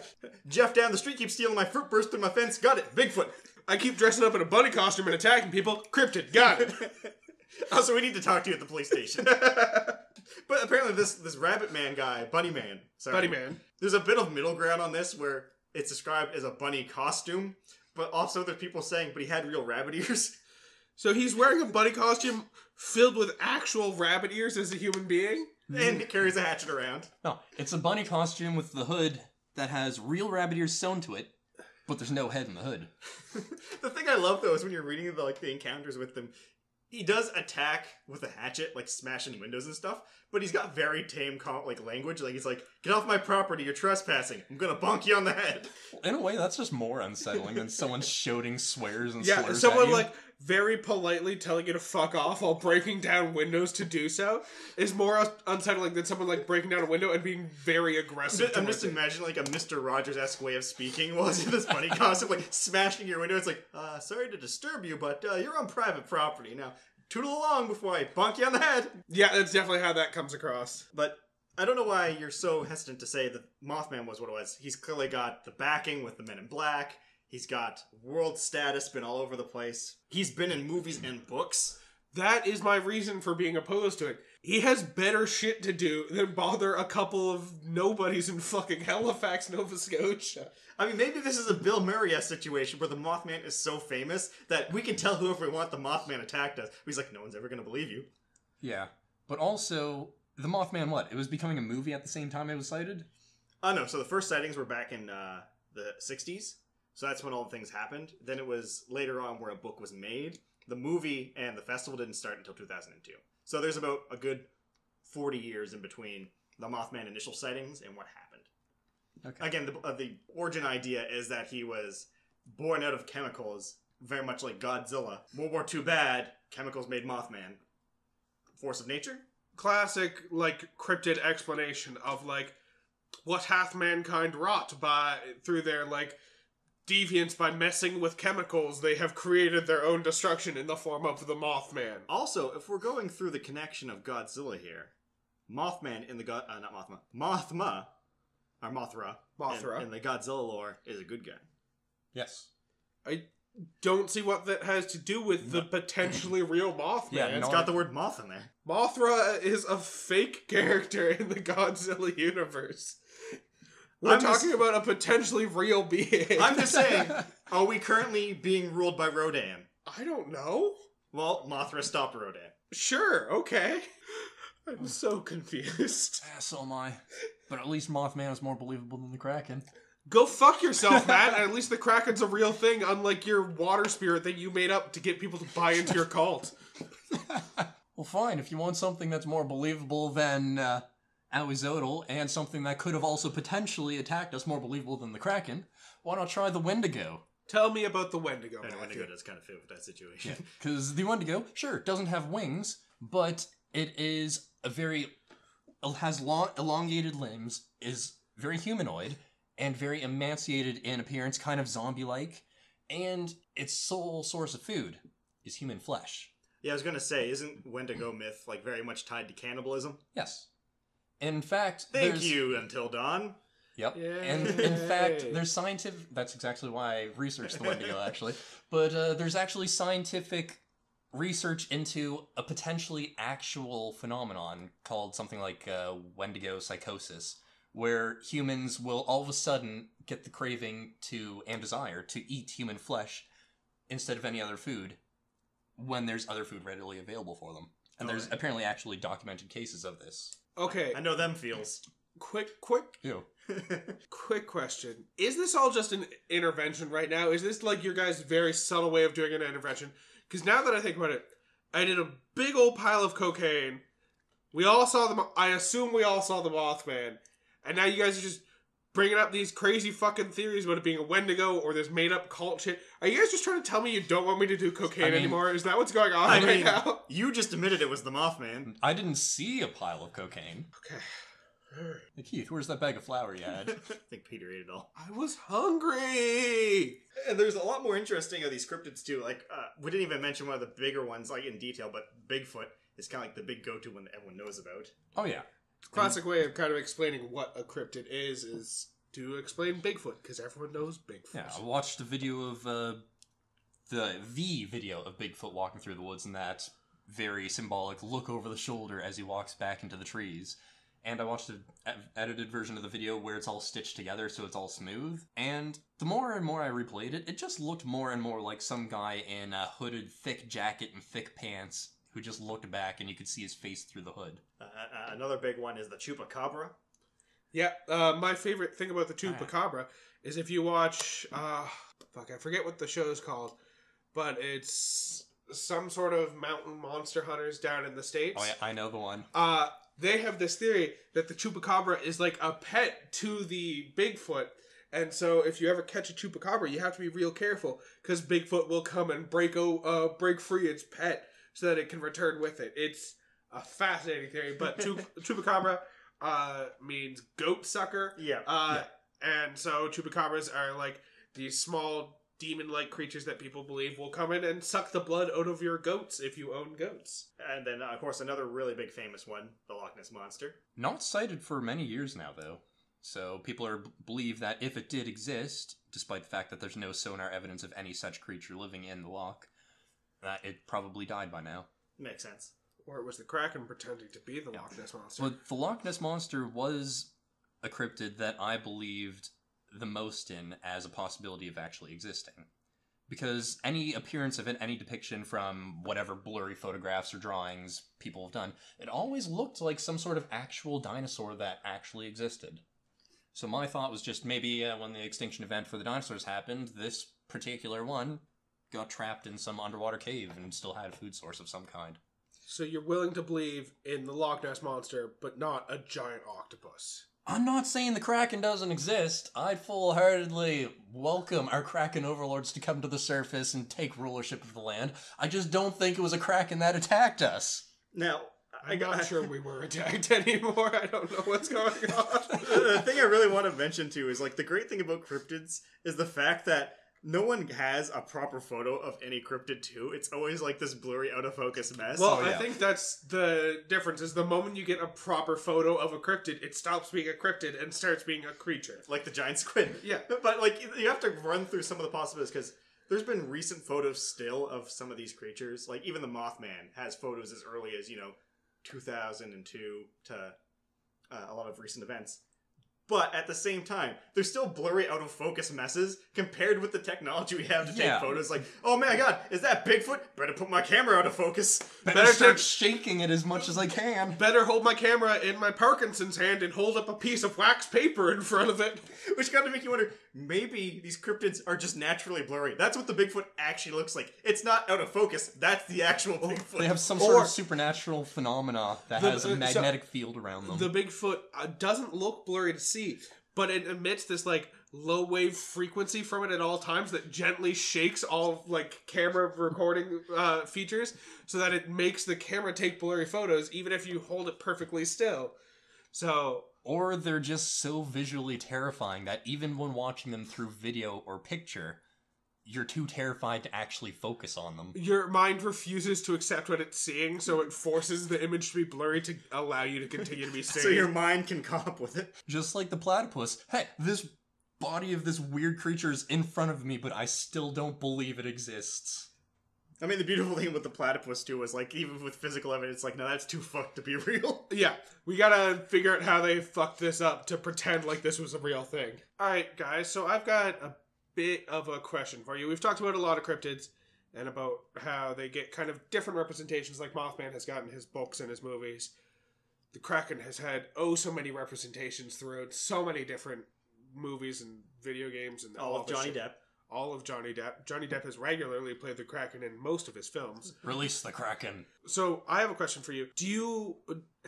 Jeff down the street keeps stealing my fruit, burst through my fence, got it. Bigfoot. I keep dressing up in a bunny costume and attacking people. Cryptid, got it. Also, we need to talk to you at the police station. but apparently, this this rabbit man guy, bunny man, sorry, Bunny man. There's a bit of middle ground on this where it's described as a bunny costume, but also there's people saying, but he had real rabbit ears. So he's wearing a bunny costume filled with actual rabbit ears as a human being. and he carries a hatchet around. No, it's a bunny costume with the hood that has real rabbit ears sewn to it, but there's no head in the hood. The thing I love though is when you're reading the like the encounters with them, he does attack with a hatchet, like smashing windows and stuff. But he's got very tame like language. Like he's like, "Get off my property! You're trespassing. I'm gonna bonk you on the head." In a way, that's just more unsettling than someone shouting swears and Yeah, slurs someone like very politely telling you to fuck off while breaking down windows to do so is more unsettling than someone like breaking down a window and being very aggressive. I'm just it. imagining like a Mister Rogers esque way of speaking in this funny costume, like smashing your window. It's like, uh, "Sorry to disturb you, but uh, you're on private property now. Tootle along before I bonk you on the head." Yeah, that's definitely how that comes across. But I don't know why you're so hesitant to say that Mothman was what it was. He's clearly got the backing with the Men in Black. He's got world status, been all over the place. He's been in movies and books. That is my reason for being opposed to it. He has better shit to do than bother a couple of nobodies in fucking Halifax, Nova Scotia. I mean, maybe this is a Bill Murray situation where the Mothman is so famous that we can tell whoever we want the Mothman attacked us. He's like, no one's ever going to believe you. yeah, but also the Mothman. What? It was becoming a movie at the same time it was sighted. Oh, no. So the first sightings were back in uh, the 60s. So that's when all the things happened. Then it was later on where a book was made. The movie and the festival didn't start until 2002. So there's about a good 40 years in between the Mothman initial sightings and what happened. Okay. Again, the, uh, the origin idea is that he was born out of chemicals, very much like Godzilla. World War II bad, chemicals made Mothman. Force of nature? Classic, like, cryptid explanation of, like, what hath mankind wrought by, through their, like, deviance by messing with chemicals, they have created their own destruction in the form of the Mothman. Also, if we're going through the connection of Godzilla here, Mothman in the God, uh, not Mothma, Mothma, or Mothra, Mothra. in, in the Godzilla lore is a good guy. Yes. I don't see what that has to do with the potentially real Mothman. Yeah, It's no, got the word moth in there. Mothra is a fake character in the Godzilla universe. We're I'm just- talking about a potentially real being. I'm just saying, are we currently being ruled by Rodan? I don't know. Well, Mothra stopped Rodan. Sure, okay. I'm so confused. Ah, so am I. But at least Mothman is more believable than the Kraken. Go fuck yourself, Matt. At least the Kraken's a real thing, unlike your water spirit that you made up to get people to buy into your cult. Well, fine. If you want something that's more believable than uh, Ahuizotl and something that could have also potentially attacked us more believable than the Kraken, why not try the Wendigo? Tell me about the Wendigo. And Wendigo does kind of fit with that situation. Because the Wendigo, sure, doesn't have wings, but it is a very has long, elongated limbs, is very humanoid, and very emaciated in appearance, kind of zombie-like, and its sole source of food is human flesh. Yeah, I was gonna say, isn't Wendigo myth like very much tied to cannibalism? Yes. In fact, Thank there's- you, Until Dawn. Yep. Yay. And in fact, there's scientific. That's exactly why I researched the Wendigo, actually. But uh, there's actually scientific research into a potentially actual phenomenon called something like uh, Wendigo psychosis, where humans will all of a sudden get the craving to and desire to eat human flesh instead of any other food when there's other food readily available for them. And there's Alright. apparently actually documented cases of this. Okay, I know them feels. quick, quick, Ew. quick question: Is this all just an intervention right now? Is this like your guys' very subtle way of doing an intervention? Because now that I think about it, I did a big old pile of cocaine. We all saw the. I assume we all saw the Mothman, and now you guys are just bringing up these crazy fucking theories about it being a Wendigo or this made up cult shit. Are you guys just trying to tell me you don't want me to do cocaine I mean- anymore? Is that what's going on I right mean, now? you just admitted it was the Mothman. I didn't see a pile of cocaine. Okay. Alright. Hey, Keith, where's that bag of flour you had? I think Peter ate it all. I was hungry. And there's a lot more interesting of these cryptids too. Like uh, we didn't even mention one of the bigger ones, like in detail, but Bigfoot is kind of like the big go-to one that everyone knows about. oh yeah. Classic way of kind of explaining what a cryptid is is to explain Bigfoot because everyone knows Bigfoot. Yeah, I watched a video of uh, the the video of Bigfoot walking through the woods and that very symbolic look over the shoulder as he walks back into the trees. And I watched an edited version of the video where it's all stitched together so it's all smooth. And the more and more I replayed it, it just looked more and more like some guy in a hooded, thick jacket and thick pants who just looked back and you could see his face through the hood. Uh, uh, another big one is the chupacabra. Yeah, uh, my favorite thing about the Alright. Chupacabra is if you watch, uh, fuck, I forget what the show is called, but it's some sort of mountain monster hunters down in the states. Oh yeah, I know the one. Uh, they have this theory that the chupacabra is like a pet to the Bigfoot. And so, if you ever catch a chupacabra, you have to be real careful because Bigfoot will come and break o- uh, break free its pet so that it can return with it. It's a fascinating theory, but chup- chupacabra uh, means goat sucker, Yeah. uh, and so chupacabras are like these small demon-like creatures that people believe will come in and suck the blood out of your goats if you own goats. And then, uh, of course, another really big famous one, the Loch Ness Monster. Not sighted for many years now, though. So people are believe that if it did exist, despite the fact that there's no sonar evidence of any such creature living in the loch, that it probably died by now. Makes sense. Or it was the Kraken pretending to be the Loch Ness monster. Well, the Loch Ness monster was a cryptid that I believed the most in as a possibility of actually existing. Because any appearance of it, any depiction from whatever blurry photographs or drawings people have done, it always looked like some sort of actual dinosaur that actually existed. So my thought was just maybe uh, when the extinction event for the dinosaurs happened, this particular one got trapped in some underwater cave and still had a food source of some kind. So you're willing to believe in the Loch Ness monster, but not a giant octopus. I'm not saying the Kraken doesn't exist. I'd full heartedly welcome our Kraken overlords to come to the surface and take rulership of the land. I just don't think it was a Kraken that attacked us. Now, I I'm got not sure we were attacked anymore. I don't know what's going on. the thing I really want to mention too is like the great thing about cryptids is the fact that no one has a proper photo of any cryptid too. It's always like this blurry, out of focus mess. Well, Oh, I think that's the difference. Is the moment you get a proper photo of a cryptid, it stops being a cryptid and starts being a creature. like the giant squid. Yeah. but like you have to run through some of the possibilities because there's been recent photos still of some of these creatures. Like even the Mothman has photos as early as you know 2002 to uh, a lot of recent events. But at the same time, they're still blurry, out of focus messes compared with the technology we have to take photos. Like, oh my god, is that Bigfoot? Better put my camera out of focus. Better, Better start take- shaking it as much as I can. Better hold my camera in my Parkinson's hand and hold up a piece of wax paper in front of it. Which kind of make you wonder, maybe these cryptids are just naturally blurry. That's what the Bigfoot actually looks like. It's not out of focus. That's the actual Bigfoot. They have some Or- sort of supernatural phenomena that The- has uh, a so- magnetic field around them. The Bigfoot uh, doesn't look blurry to see, but it emits this like low wave frequency from it at all times that gently shakes all like camera recording uh, features so that it makes the camera take blurry photos even if you hold it perfectly still. So or they're just so visually terrifying that even when watching them through video or picture, you're too terrified to actually focus on them. your mind refuses to accept what it's seeing, so it forces the image to be blurry to allow you to continue to be safe. so your mind can come up with it. Just like the platypus. Hey, this body of this weird creature is in front of me, but I still don't believe it exists. I mean, the beautiful thing with the platypus too was like, even with physical evidence, like, no, that's too fucked to be real. Yeah, we gotta figure out how they fucked this up to pretend like this was a real thing. Alright, guys, so I've got a bit of a question for you. We've talked about a lot of cryptids and about how they get kind of different representations, like Mothman has gotten his books and his movies. The Kraken has had oh so many representations throughout so many different movies and video games and All of Johnny shit. Depp. All of Johnny Depp. Johnny Depp has regularly played the Kraken in most of his films. Release the Kraken. So I have a question for you. Do you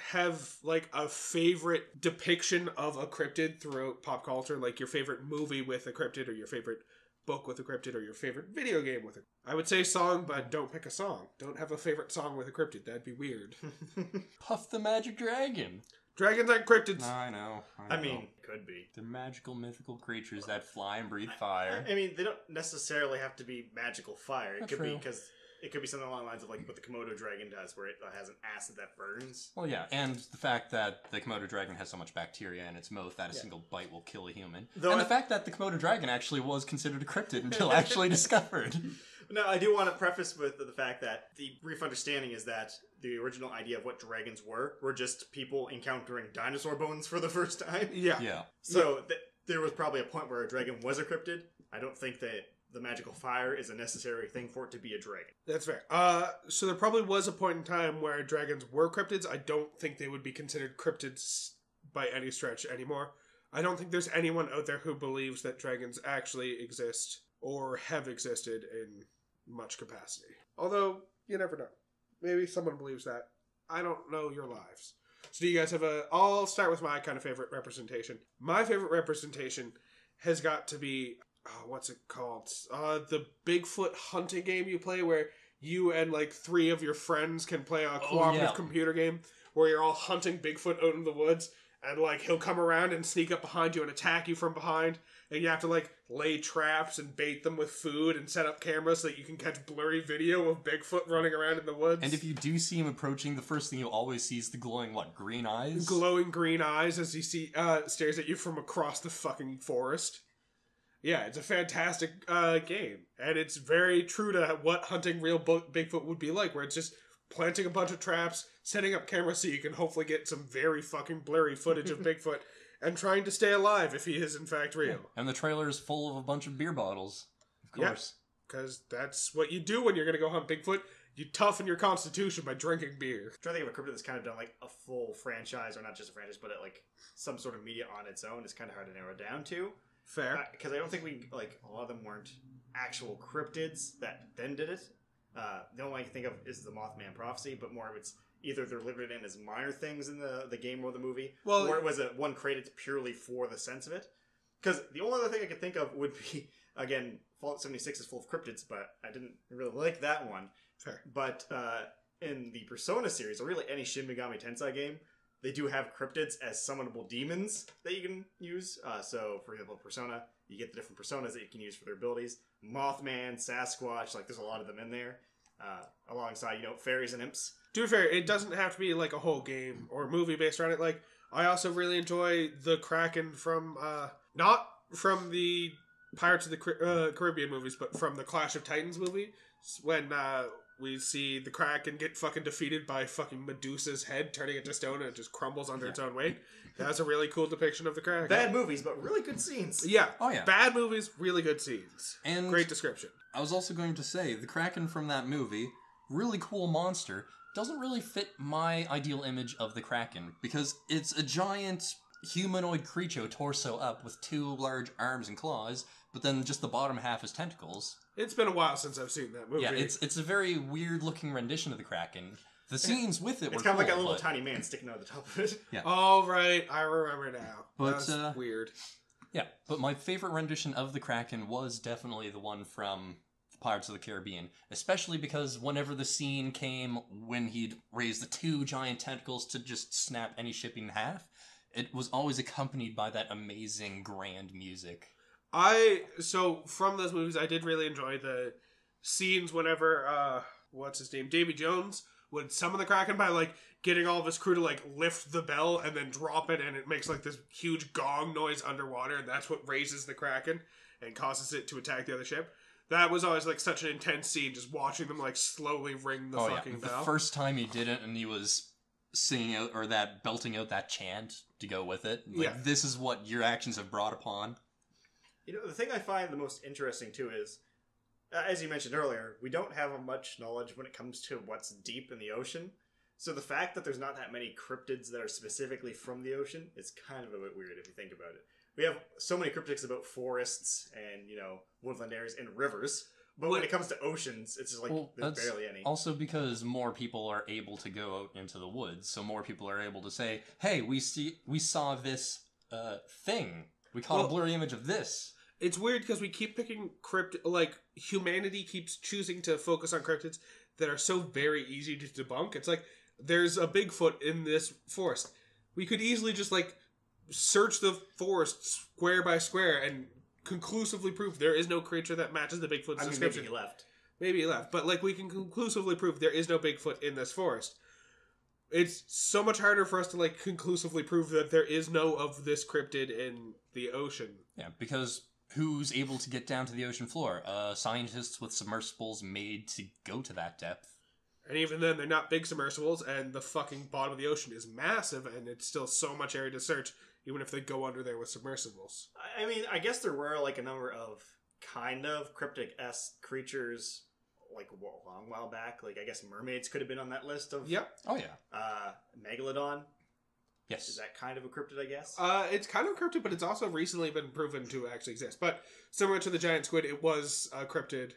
have like a favorite depiction of a cryptid throughout pop culture? Like your favorite movie with a cryptid or your favorite book with a cryptid or your favorite video game with it? I would say song, but don't pick a song. Don't have a favorite song with a cryptid. That'd be weird. Puff the Magic Dragon. Dragons aren't cryptids. I know. I, I know. mean, could be. they're magical, mythical creatures that fly and breathe fire. I mean, they don't necessarily have to be magical fire. It That's could be true. because it could be something along the lines of like what the Komodo dragon does, where it uh, has an acid that burns. Well, yeah, and the fact that the Komodo dragon has so much bacteria in its mouth that a Yeah. single bite will kill a human. Though and I- the fact that the Komodo dragon actually was considered a cryptid until actually discovered. Now, I do want to preface with the fact that the brief understanding is that the original idea of what dragons were were just people encountering dinosaur bones for the first time. Yeah. Yeah. So th- there was probably a point where a dragon was a cryptid. I don't think that the magical fire is a necessary thing for it to be a dragon. That's fair. Uh, so there probably was a point in time where dragons were cryptids. I don't think they would be considered cryptids by any stretch anymore. I don't think there's anyone out there who believes that dragons actually exist or have existed in much capacity. Although, you never know. Maybe someone believes that. I don't know your lives. So do you guys have a... I'll start with my kind of favorite representation. My favorite representation has got to be... Oh, what's it called? Uh, the Bigfoot hunting game you play where you and like three of your friends can play a cooperative yeah. computer game where you're all hunting Bigfoot out in the woods and like he'll come around and sneak up behind you and attack you from behind and you have to like lay traps and bait them with food and set up cameras so that you can catch blurry video of Bigfoot running around in the woods. And if you do see him approaching, the first thing you always see is the glowing, what, green eyes? glowing green eyes as he see uh stares at you from across the fucking forest. Yeah, it's a fantastic uh game, and it's very true to what hunting real Bigfoot would be like, where it's just planting a bunch of traps, setting up cameras so you can hopefully get some very fucking blurry footage of Bigfoot, and trying to stay alive if he is in fact real. And the trailer is full of a bunch of beer bottles. Of course. Because that's what you do when you're gonna go hunt Bigfoot. You toughen your constitution by drinking beer. I'm trying to think of a cryptid that's kind of done like a full franchise, or not just a franchise, but like some sort of media on its own. It's kind of hard to narrow down to. Fair. because I don't think we like a lot of them weren't actual cryptids that then did it. Uh, the only one I can think of is the Mothman prophecy, but more of it's either they're limited in as minor things in the the game or the movie, Well- or it was a one created purely for the sense of it. Because the only other thing I could think of would be again Fallout seventy six is full of cryptids, but I didn't really like that one. Fair. But uh, in the Persona series, or really any Shin Megami Tensei game, they do have cryptids as summonable demons that you can use. Uh, so, for example, Persona, you get the different personas that you can use for their abilities. Mothman, Sasquatch, like there's a lot of them in there. Uh, alongside, you know, fairies and imps. to be fair, it doesn't have to be like a whole game or movie based around it. Like, I also really enjoy the Kraken from, uh, not from the Pirates of the Car- uh, Caribbean movies, but from the Clash of Titans movie. When, uh, we see the Kraken get fucking defeated by fucking Medusa's head turning into stone and it just crumbles under its own weight. That's a really cool depiction of the Kraken. Bad movies, but really good scenes. Yeah. Oh, yeah. Bad movies, really good scenes. And Great description. I was also going to say, the Kraken from that movie, really cool monster, doesn't really fit my ideal image of the Kraken because it's a giant humanoid creature torso up with two large arms and claws, but then just the bottom half is tentacles. It's been a while since I've seen that movie. Yeah, it's it's a very weird looking rendition of the Kraken. The scenes with it were It's kind of like a little but- tiny man sticking out of the top of it. All right, I remember now. But, That's uh, weird. Yeah, but my favorite rendition of the Kraken was definitely the one from Pirates of the Caribbean, especially because whenever the scene came when he'd raise the two giant tentacles to just snap any ship in half, it was always accompanied by that amazing grand music. I so from those movies, I did really enjoy the scenes whenever uh, what's his name, Davy Jones would summon the Kraken by like getting all of his crew to like lift the bell and then drop it, and it makes like this huge gong noise underwater, and that's what raises the Kraken and causes it to attack the other ship. That was always like such an intense scene, just watching them like slowly ring the oh yeah, fucking the bell. first time he did it and he was singing out or that belting out that chant to go with it. Like Yeah. this is what your actions have brought upon. You know, the thing I find the most interesting too is, uh, as you mentioned earlier, we don't have much knowledge when it comes to what's deep in the ocean. So the fact that there's not that many cryptids that are specifically from the ocean is kind of a bit weird if you think about it. We have so many cryptids about forests and you know woodland areas and rivers, but when it comes to oceans, it's just like Well, there's barely any. Also, because more people are able to go out into the woods, so more people are able to say, "Hey, we see, we saw this uh, thing. We caught Well- a blurry image of this." It's weird because we keep picking crypt like humanity keeps choosing to focus on cryptids that are so very easy to debunk. It's like there's a Bigfoot in this forest. We could easily just like search the forest square by square and conclusively prove there is no creature that matches the Bigfoot's I mean, description. maybe he left. Maybe he left, but like we can conclusively prove there is no Bigfoot in this forest. It's so much harder for us to like conclusively prove that there is no of this cryptid in the ocean. Yeah, because who's able to get down to the ocean floor? Uh, scientists with submersibles made to go to that depth. And even then, they're not big submersibles, and the fucking bottom of the ocean is massive, and it's still so much area to search, even if they go under there with submersibles. I- I mean, I guess there were like a number of kind of cryptic s creatures like a long while back. Like I guess mermaids could have been on that list of. Yep. Oh yeah, Uh, megalodon yes. is that kind of a cryptid? I guess. Uh, it's kind of cryptid, but it's also recently been proven to actually exist. But similar to the giant squid, it was a cryptid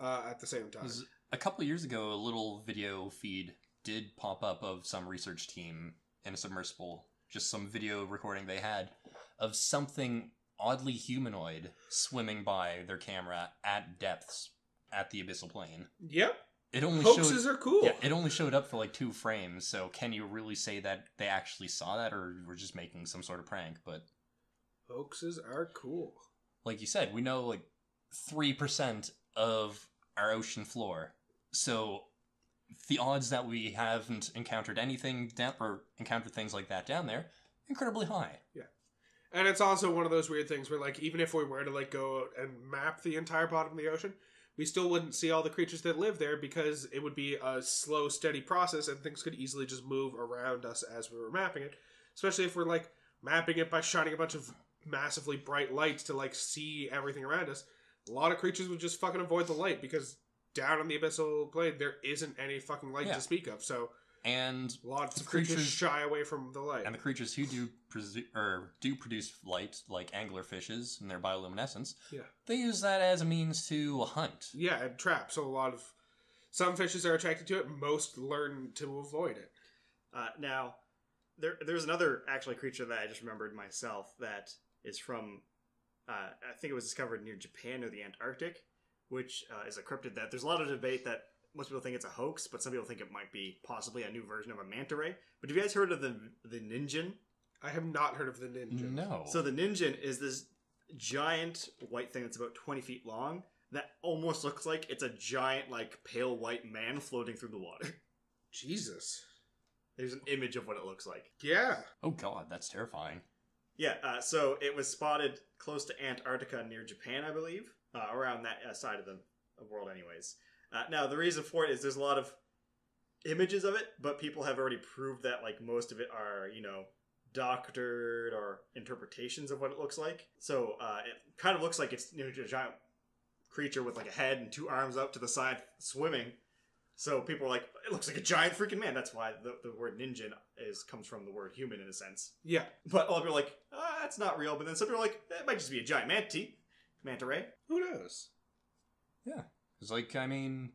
uh, at the same time. a couple of years ago, a little video feed did pop up of some research team in a submersible, just some video recording they had of something oddly humanoid swimming by their camera at depths at the abyssal plain. Yep. It only Hoaxes showed, are cool. yeah, it only showed up for like two frames. So can you really say that they actually saw that, or we're just making some sort of prank? But Hoaxes are cool. like you said, we know like three percent of our ocean floor. So the odds that we haven't encountered anything down or encountered things like that down there, incredibly high. Yeah. And it's also one of those weird things where, like, even if we were to like go and map the entire bottom of the ocean, we still wouldn't see all the creatures that live there because it would be a slow, steady process, and things could easily just move around us as we were mapping it. Especially if we're like mapping it by shining a bunch of massively bright lights to like see everything around us. A lot of creatures would just fucking avoid the light because down on the abyssal plain there isn't any fucking light Yeah. to speak of. So And lots of creatures, creatures- shy away from the light. and the creatures who do presu- or do produce light, like anglerfishes and their bioluminescence, Yeah. they use that as a means to hunt. Yeah, and trap. So a lot of some fishes are attracted to it. Most learn to avoid it. Uh, now, there there's another actually creature that I just remembered myself that is from. Uh, I think it was discovered near Japan or the Antarctic, which uh, is a cryptid that there's a lot of debate that most people think it's a hoax, but some people think it might be possibly a new version of a manta ray. But have you guys heard of the the Ningen? I have not heard of the ninja. No. So the Ningen is this giant white thing that's about 20 feet long that almost looks like it's a giant, like pale white man floating through the water. Jesus. There's an image of what it looks like. Yeah. oh god, that's terrifying. Yeah, uh, so it was spotted close to Antarctica near Japan, I believe, uh, around that uh, side of the world, anyways. Uh, now, the reason for it is there's a lot of images of it, but people have already proved that like most of it are, you know, doctored or interpretations of what it looks like. So uh, it kind of looks like it's you know, a giant creature with like a head and two arms up to the side swimming. So people are like, it looks like a giant freaking man. That's why the, the word ninja is comes from the word human in a sense. Yeah. But a lot of people are like, ah, that's not real. But then some people are like, it might just be a giant manatee, manta ray. Who knows? It's like, I mean,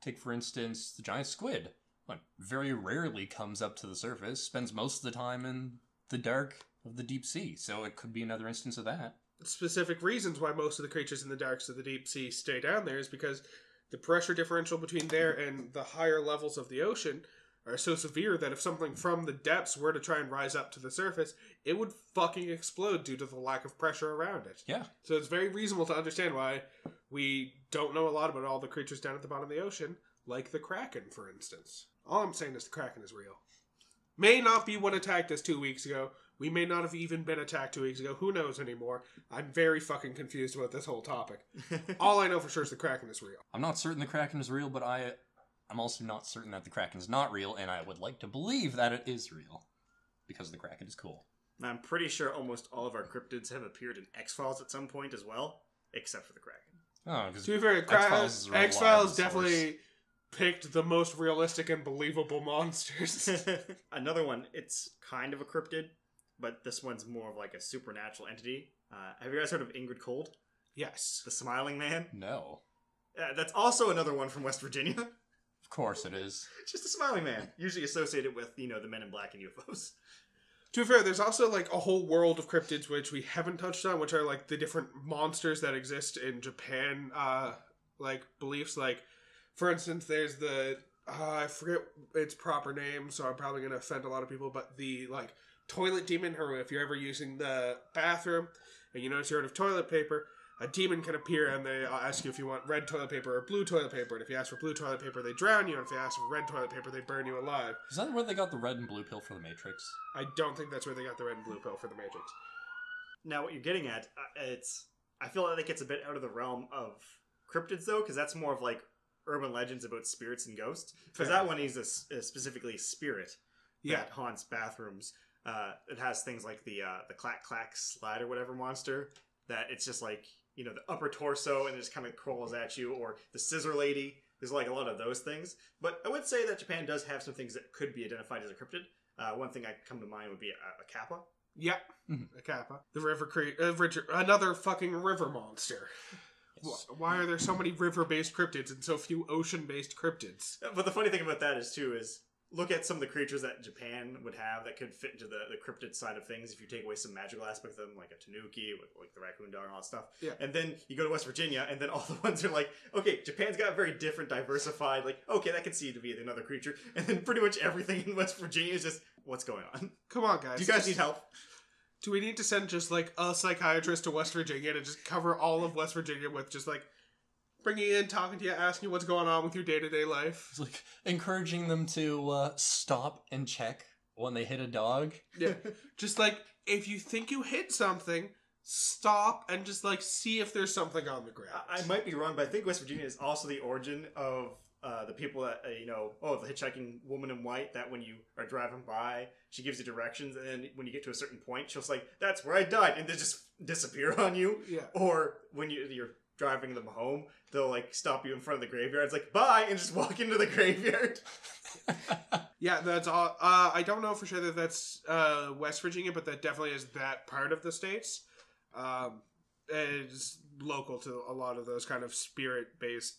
take for instance the giant squid. Like, very rarely comes up to the surface, spends most of the time in the dark of the deep sea, so it could be another instance of that. Specific reasons why most of the creatures in the darks of the deep sea stay down there is because the pressure differential between there and the higher levels of the ocean are so severe that if something from the depths were to try and rise up to the surface, it would fucking explode due to the lack of pressure around it. Yeah. So it's very reasonable to understand why we don't know a lot about all the creatures down at the bottom of the ocean, like the Kraken, for instance. All I'm saying is the Kraken is real. May not be what attacked us two weeks ago. We may not have even been attacked two weeks ago. Who knows anymore? I'm very fucking confused about this whole topic. All I know for sure is the Kraken is real. I'm not certain the Kraken is real, but I I'm also not certain that the Kraken is not real, and I would like to believe that it is real. Because the Kraken is cool. I'm pretty sure almost all of our cryptids have appeared in X Files at some point as well, except for the Kraken. Oh, because To be fair, X-Files is a X Files definitely picked the most realistic and believable monsters. Another one, it's kind of a cryptid, but this one's more of like a supernatural entity. Uh, have you guys heard of Indrid Cold, yes. the Smiling Man? No. Uh, that's also another one from West Virginia. Of course it is. Just a Smiling Man, usually associated with you know the Men in Black and UFOs. To be fair, there's also like a whole world of cryptids which we haven't touched on, which are like the different monsters that exist in Japan, uh, like beliefs. Like, for instance, there's the uh, I forget its proper name, so I'm probably gonna offend a lot of people, but the like toilet demon, or if you're ever using the bathroom and you notice you're out of toilet paper, a demon can appear and they uh, ask you if you want red toilet paper or blue toilet paper. And if you ask for blue toilet paper, they drown you. And if you ask for red toilet paper, they burn you alive. Is that where they got the red and blue pill for the Matrix? I don't think that's where they got the red and blue pill for the Matrix. Now, what you're getting at, uh, it's I feel like it's a bit out of the realm of cryptids though, because that's more of like urban legends about spirits and ghosts. Because that one is a s- is specifically a spirit Yeah. that haunts bathrooms. Uh, it has things like the uh, the clack clack slide or whatever monster that it's just like you know the upper torso and it just kind of crawls at you, or the scissor lady. There's like a lot of those things, but I would say that Japan does have some things that could be identified as a cryptid. Uh, one thing I come to mind would be a, a kappa. Yeah, Mhm. a kappa. The river creature, uh, Richard, another fucking river monster. Yes. Why are there so many river-based cryptids and so few ocean-based cryptids? But the funny thing about that is too is look at some of the creatures that Japan would have that could fit into the, the cryptid side of things if you take away some magical aspect of them, like a tanuki, with like the raccoon dog and all that stuff. Yeah. And then you go to West Virginia, and then all the ones are like, okay, Japan's got very different, diversified. Like, okay, that can see to be another creature, and then pretty much everything in West Virginia is just what's going on. Come on, guys. Do you guys need help? Do we need to send just like a psychiatrist to West Virginia to just cover all of West Virginia with just like bringing you in, talking to you, asking you what's going on with your day-to-day life? It's like encouraging them to uh, stop and check when they hit a dog. Yeah. just like if you think you hit something, stop and just like see if there's something on the ground. I I might be wrong, but I think West Virginia is also the origin of uh, the people that uh, you know. Oh, the hitchhiking woman in white. That when you are driving by, she gives you directions, and then when you get to a certain point, she'll say, "That's where I died," and they just disappear on you. Yeah. Or when you, you're driving them home, they'll like stop you in front of the graveyard. It's like bye, and just walk into the graveyard. Yeah, that's all. Uh, I don't know for sure that that's uh, West Virginia, but that definitely is that part of the states. Um, it's local to a lot of those kind of spirit-based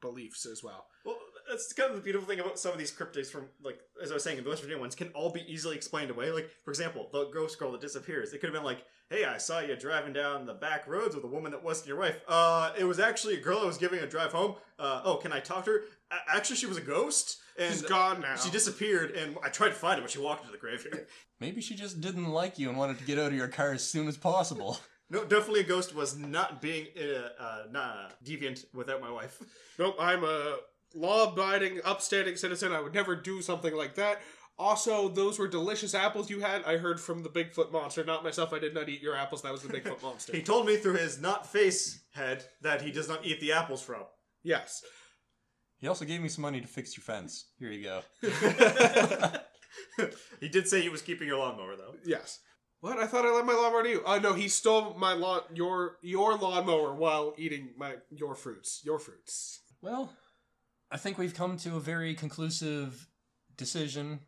beliefs as well. Well, that's kind of the beautiful thing about some of these cryptids from, like, as I was saying, the West Virginia ones can all be easily explained away. Like, for example, the ghost girl that disappears. It could have been like, hey, I saw you driving down the back roads with a woman that wasn't your wife. Uh, it was actually a girl I was giving a drive home. Uh, oh, can I talk to her? A- actually, she was a ghost. And She's gone now. She disappeared, and I tried to find her, but she walked into the graveyard. Maybe she just didn't like you and wanted to get out of your car as soon as possible. no, definitely a ghost was not being uh, uh, not deviant without my wife. Nope, I'm a law-abiding, upstanding citizen. I would never do something like that. Also, those were delicious apples you had. I heard from the Bigfoot monster, not myself. I did not eat your apples. That was the Bigfoot monster. He told me through his not face head that he does not eat the apples from. yes. He also gave me some money to fix your fence. Here you go. he did say he was keeping your lawnmower though. Yes. What? I thought I lent my lawnmower to you. Oh no, he stole my lawn your your lawnmower while eating my your fruits. Your fruits. Well, I think we've come to a very conclusive decision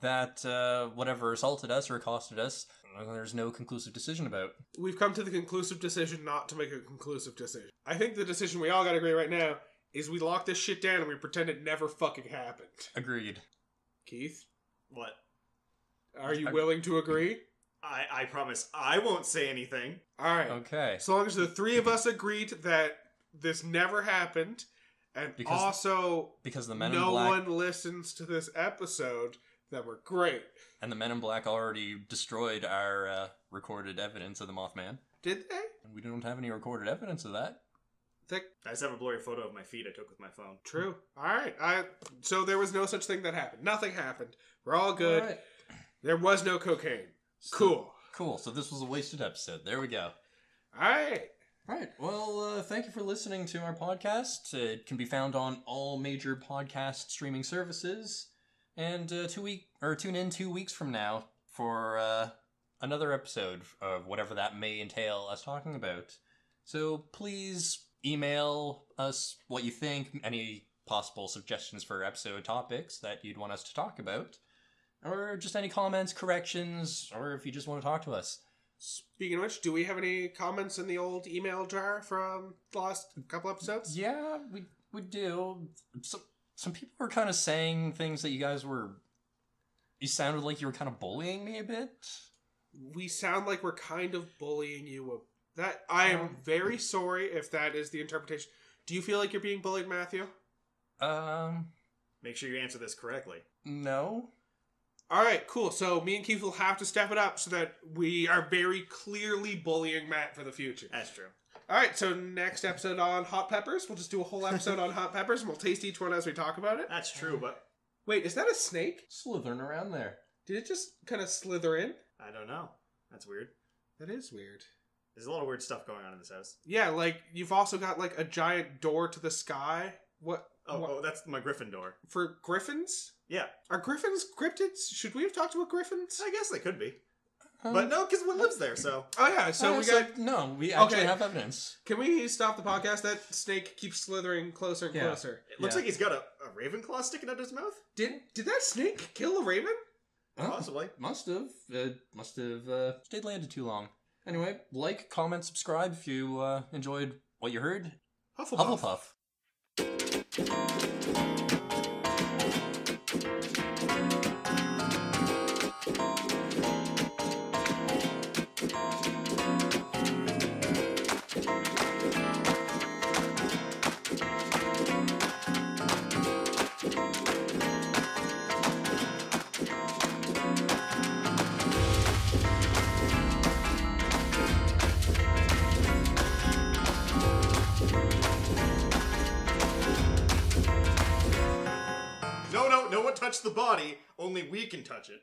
that uh, whatever assaulted us or accosted us, uh, there's no conclusive decision about. We've come to the conclusive decision not to make a conclusive decision. I think the decision we all gotta agree right now is we lock this shit down and we pretend it never fucking happened. Agreed. Keith, What? are you I- willing to agree? I I promise I won't say anything. Alright. Okay. As long as the three of us agreed that this never happened, and Because also Because the Men in no Black one listens to this episode, then we're great. and the Men in Black already destroyed our uh, recorded evidence of the Mothman, Did they? and we don't have any recorded evidence of that. They I just have a blurry photo of my feet I took with my phone. True. All right. I so there was no such thing that happened. Nothing happened. We're all good. Alright. There was no cocaine. So- Cool. Cool. So this was a wasted episode. There we go. All right. All right. Well, uh, thank you for listening to our podcast. It can be found on all major podcast streaming services. And uh, two week or tune in two weeks from now for uh, another episode of whatever that may entail us talking about. So please email us what you think, any possible suggestions for episode topics that you'd want us to talk about, or just any comments, corrections, or if you just want to talk to us. Speaking of which, do we have any comments in the old email jar from the last couple episodes? Yeah, we we do. Some some people were kind of saying things that you guys were. You sounded like you were kind of bullying me a bit. We sound like we're kind of bullying you. a- That I am Um, very sorry if that is the interpretation. Do you feel like you're being bullied, Matthew? Um, Make sure you answer this correctly. no. All right, cool. So me and Keith will have to step it up so that we are very clearly bullying Matt for the future. That's true. All right, so next episode on hot peppers, we'll just do a whole episode on hot peppers, and we'll taste each one as we talk about it. That's true, but Wait, is that a snake? Slithering around there. Did it just kind of slither in? I don't know. That's weird. That is weird. There's a lot of weird stuff going on in this house. Yeah, like you've also got like a giant door to the sky. What? Oh, what- oh that's my Gryffindor. for griffins? Yeah, Are griffins cryptids? Should we have talked about griffins? I guess they could be, Um, but no, because one lives there. So Oh yeah, so uh, we so- got. no. We actually Okay. have evidence. Can we stop the podcast? That snake keeps slithering closer and Yeah. closer. it looks Yeah. like he's got a, a Ravenclaw sticking out of his mouth. Did did that snake kill a raven? Oh, Possibly. must have. Uh, must have uh, stayed landed too long. Anyway, like, comment, subscribe if you uh, enjoyed what you heard. Hufflepuff. Hufflepuff. The body. Only we can touch it.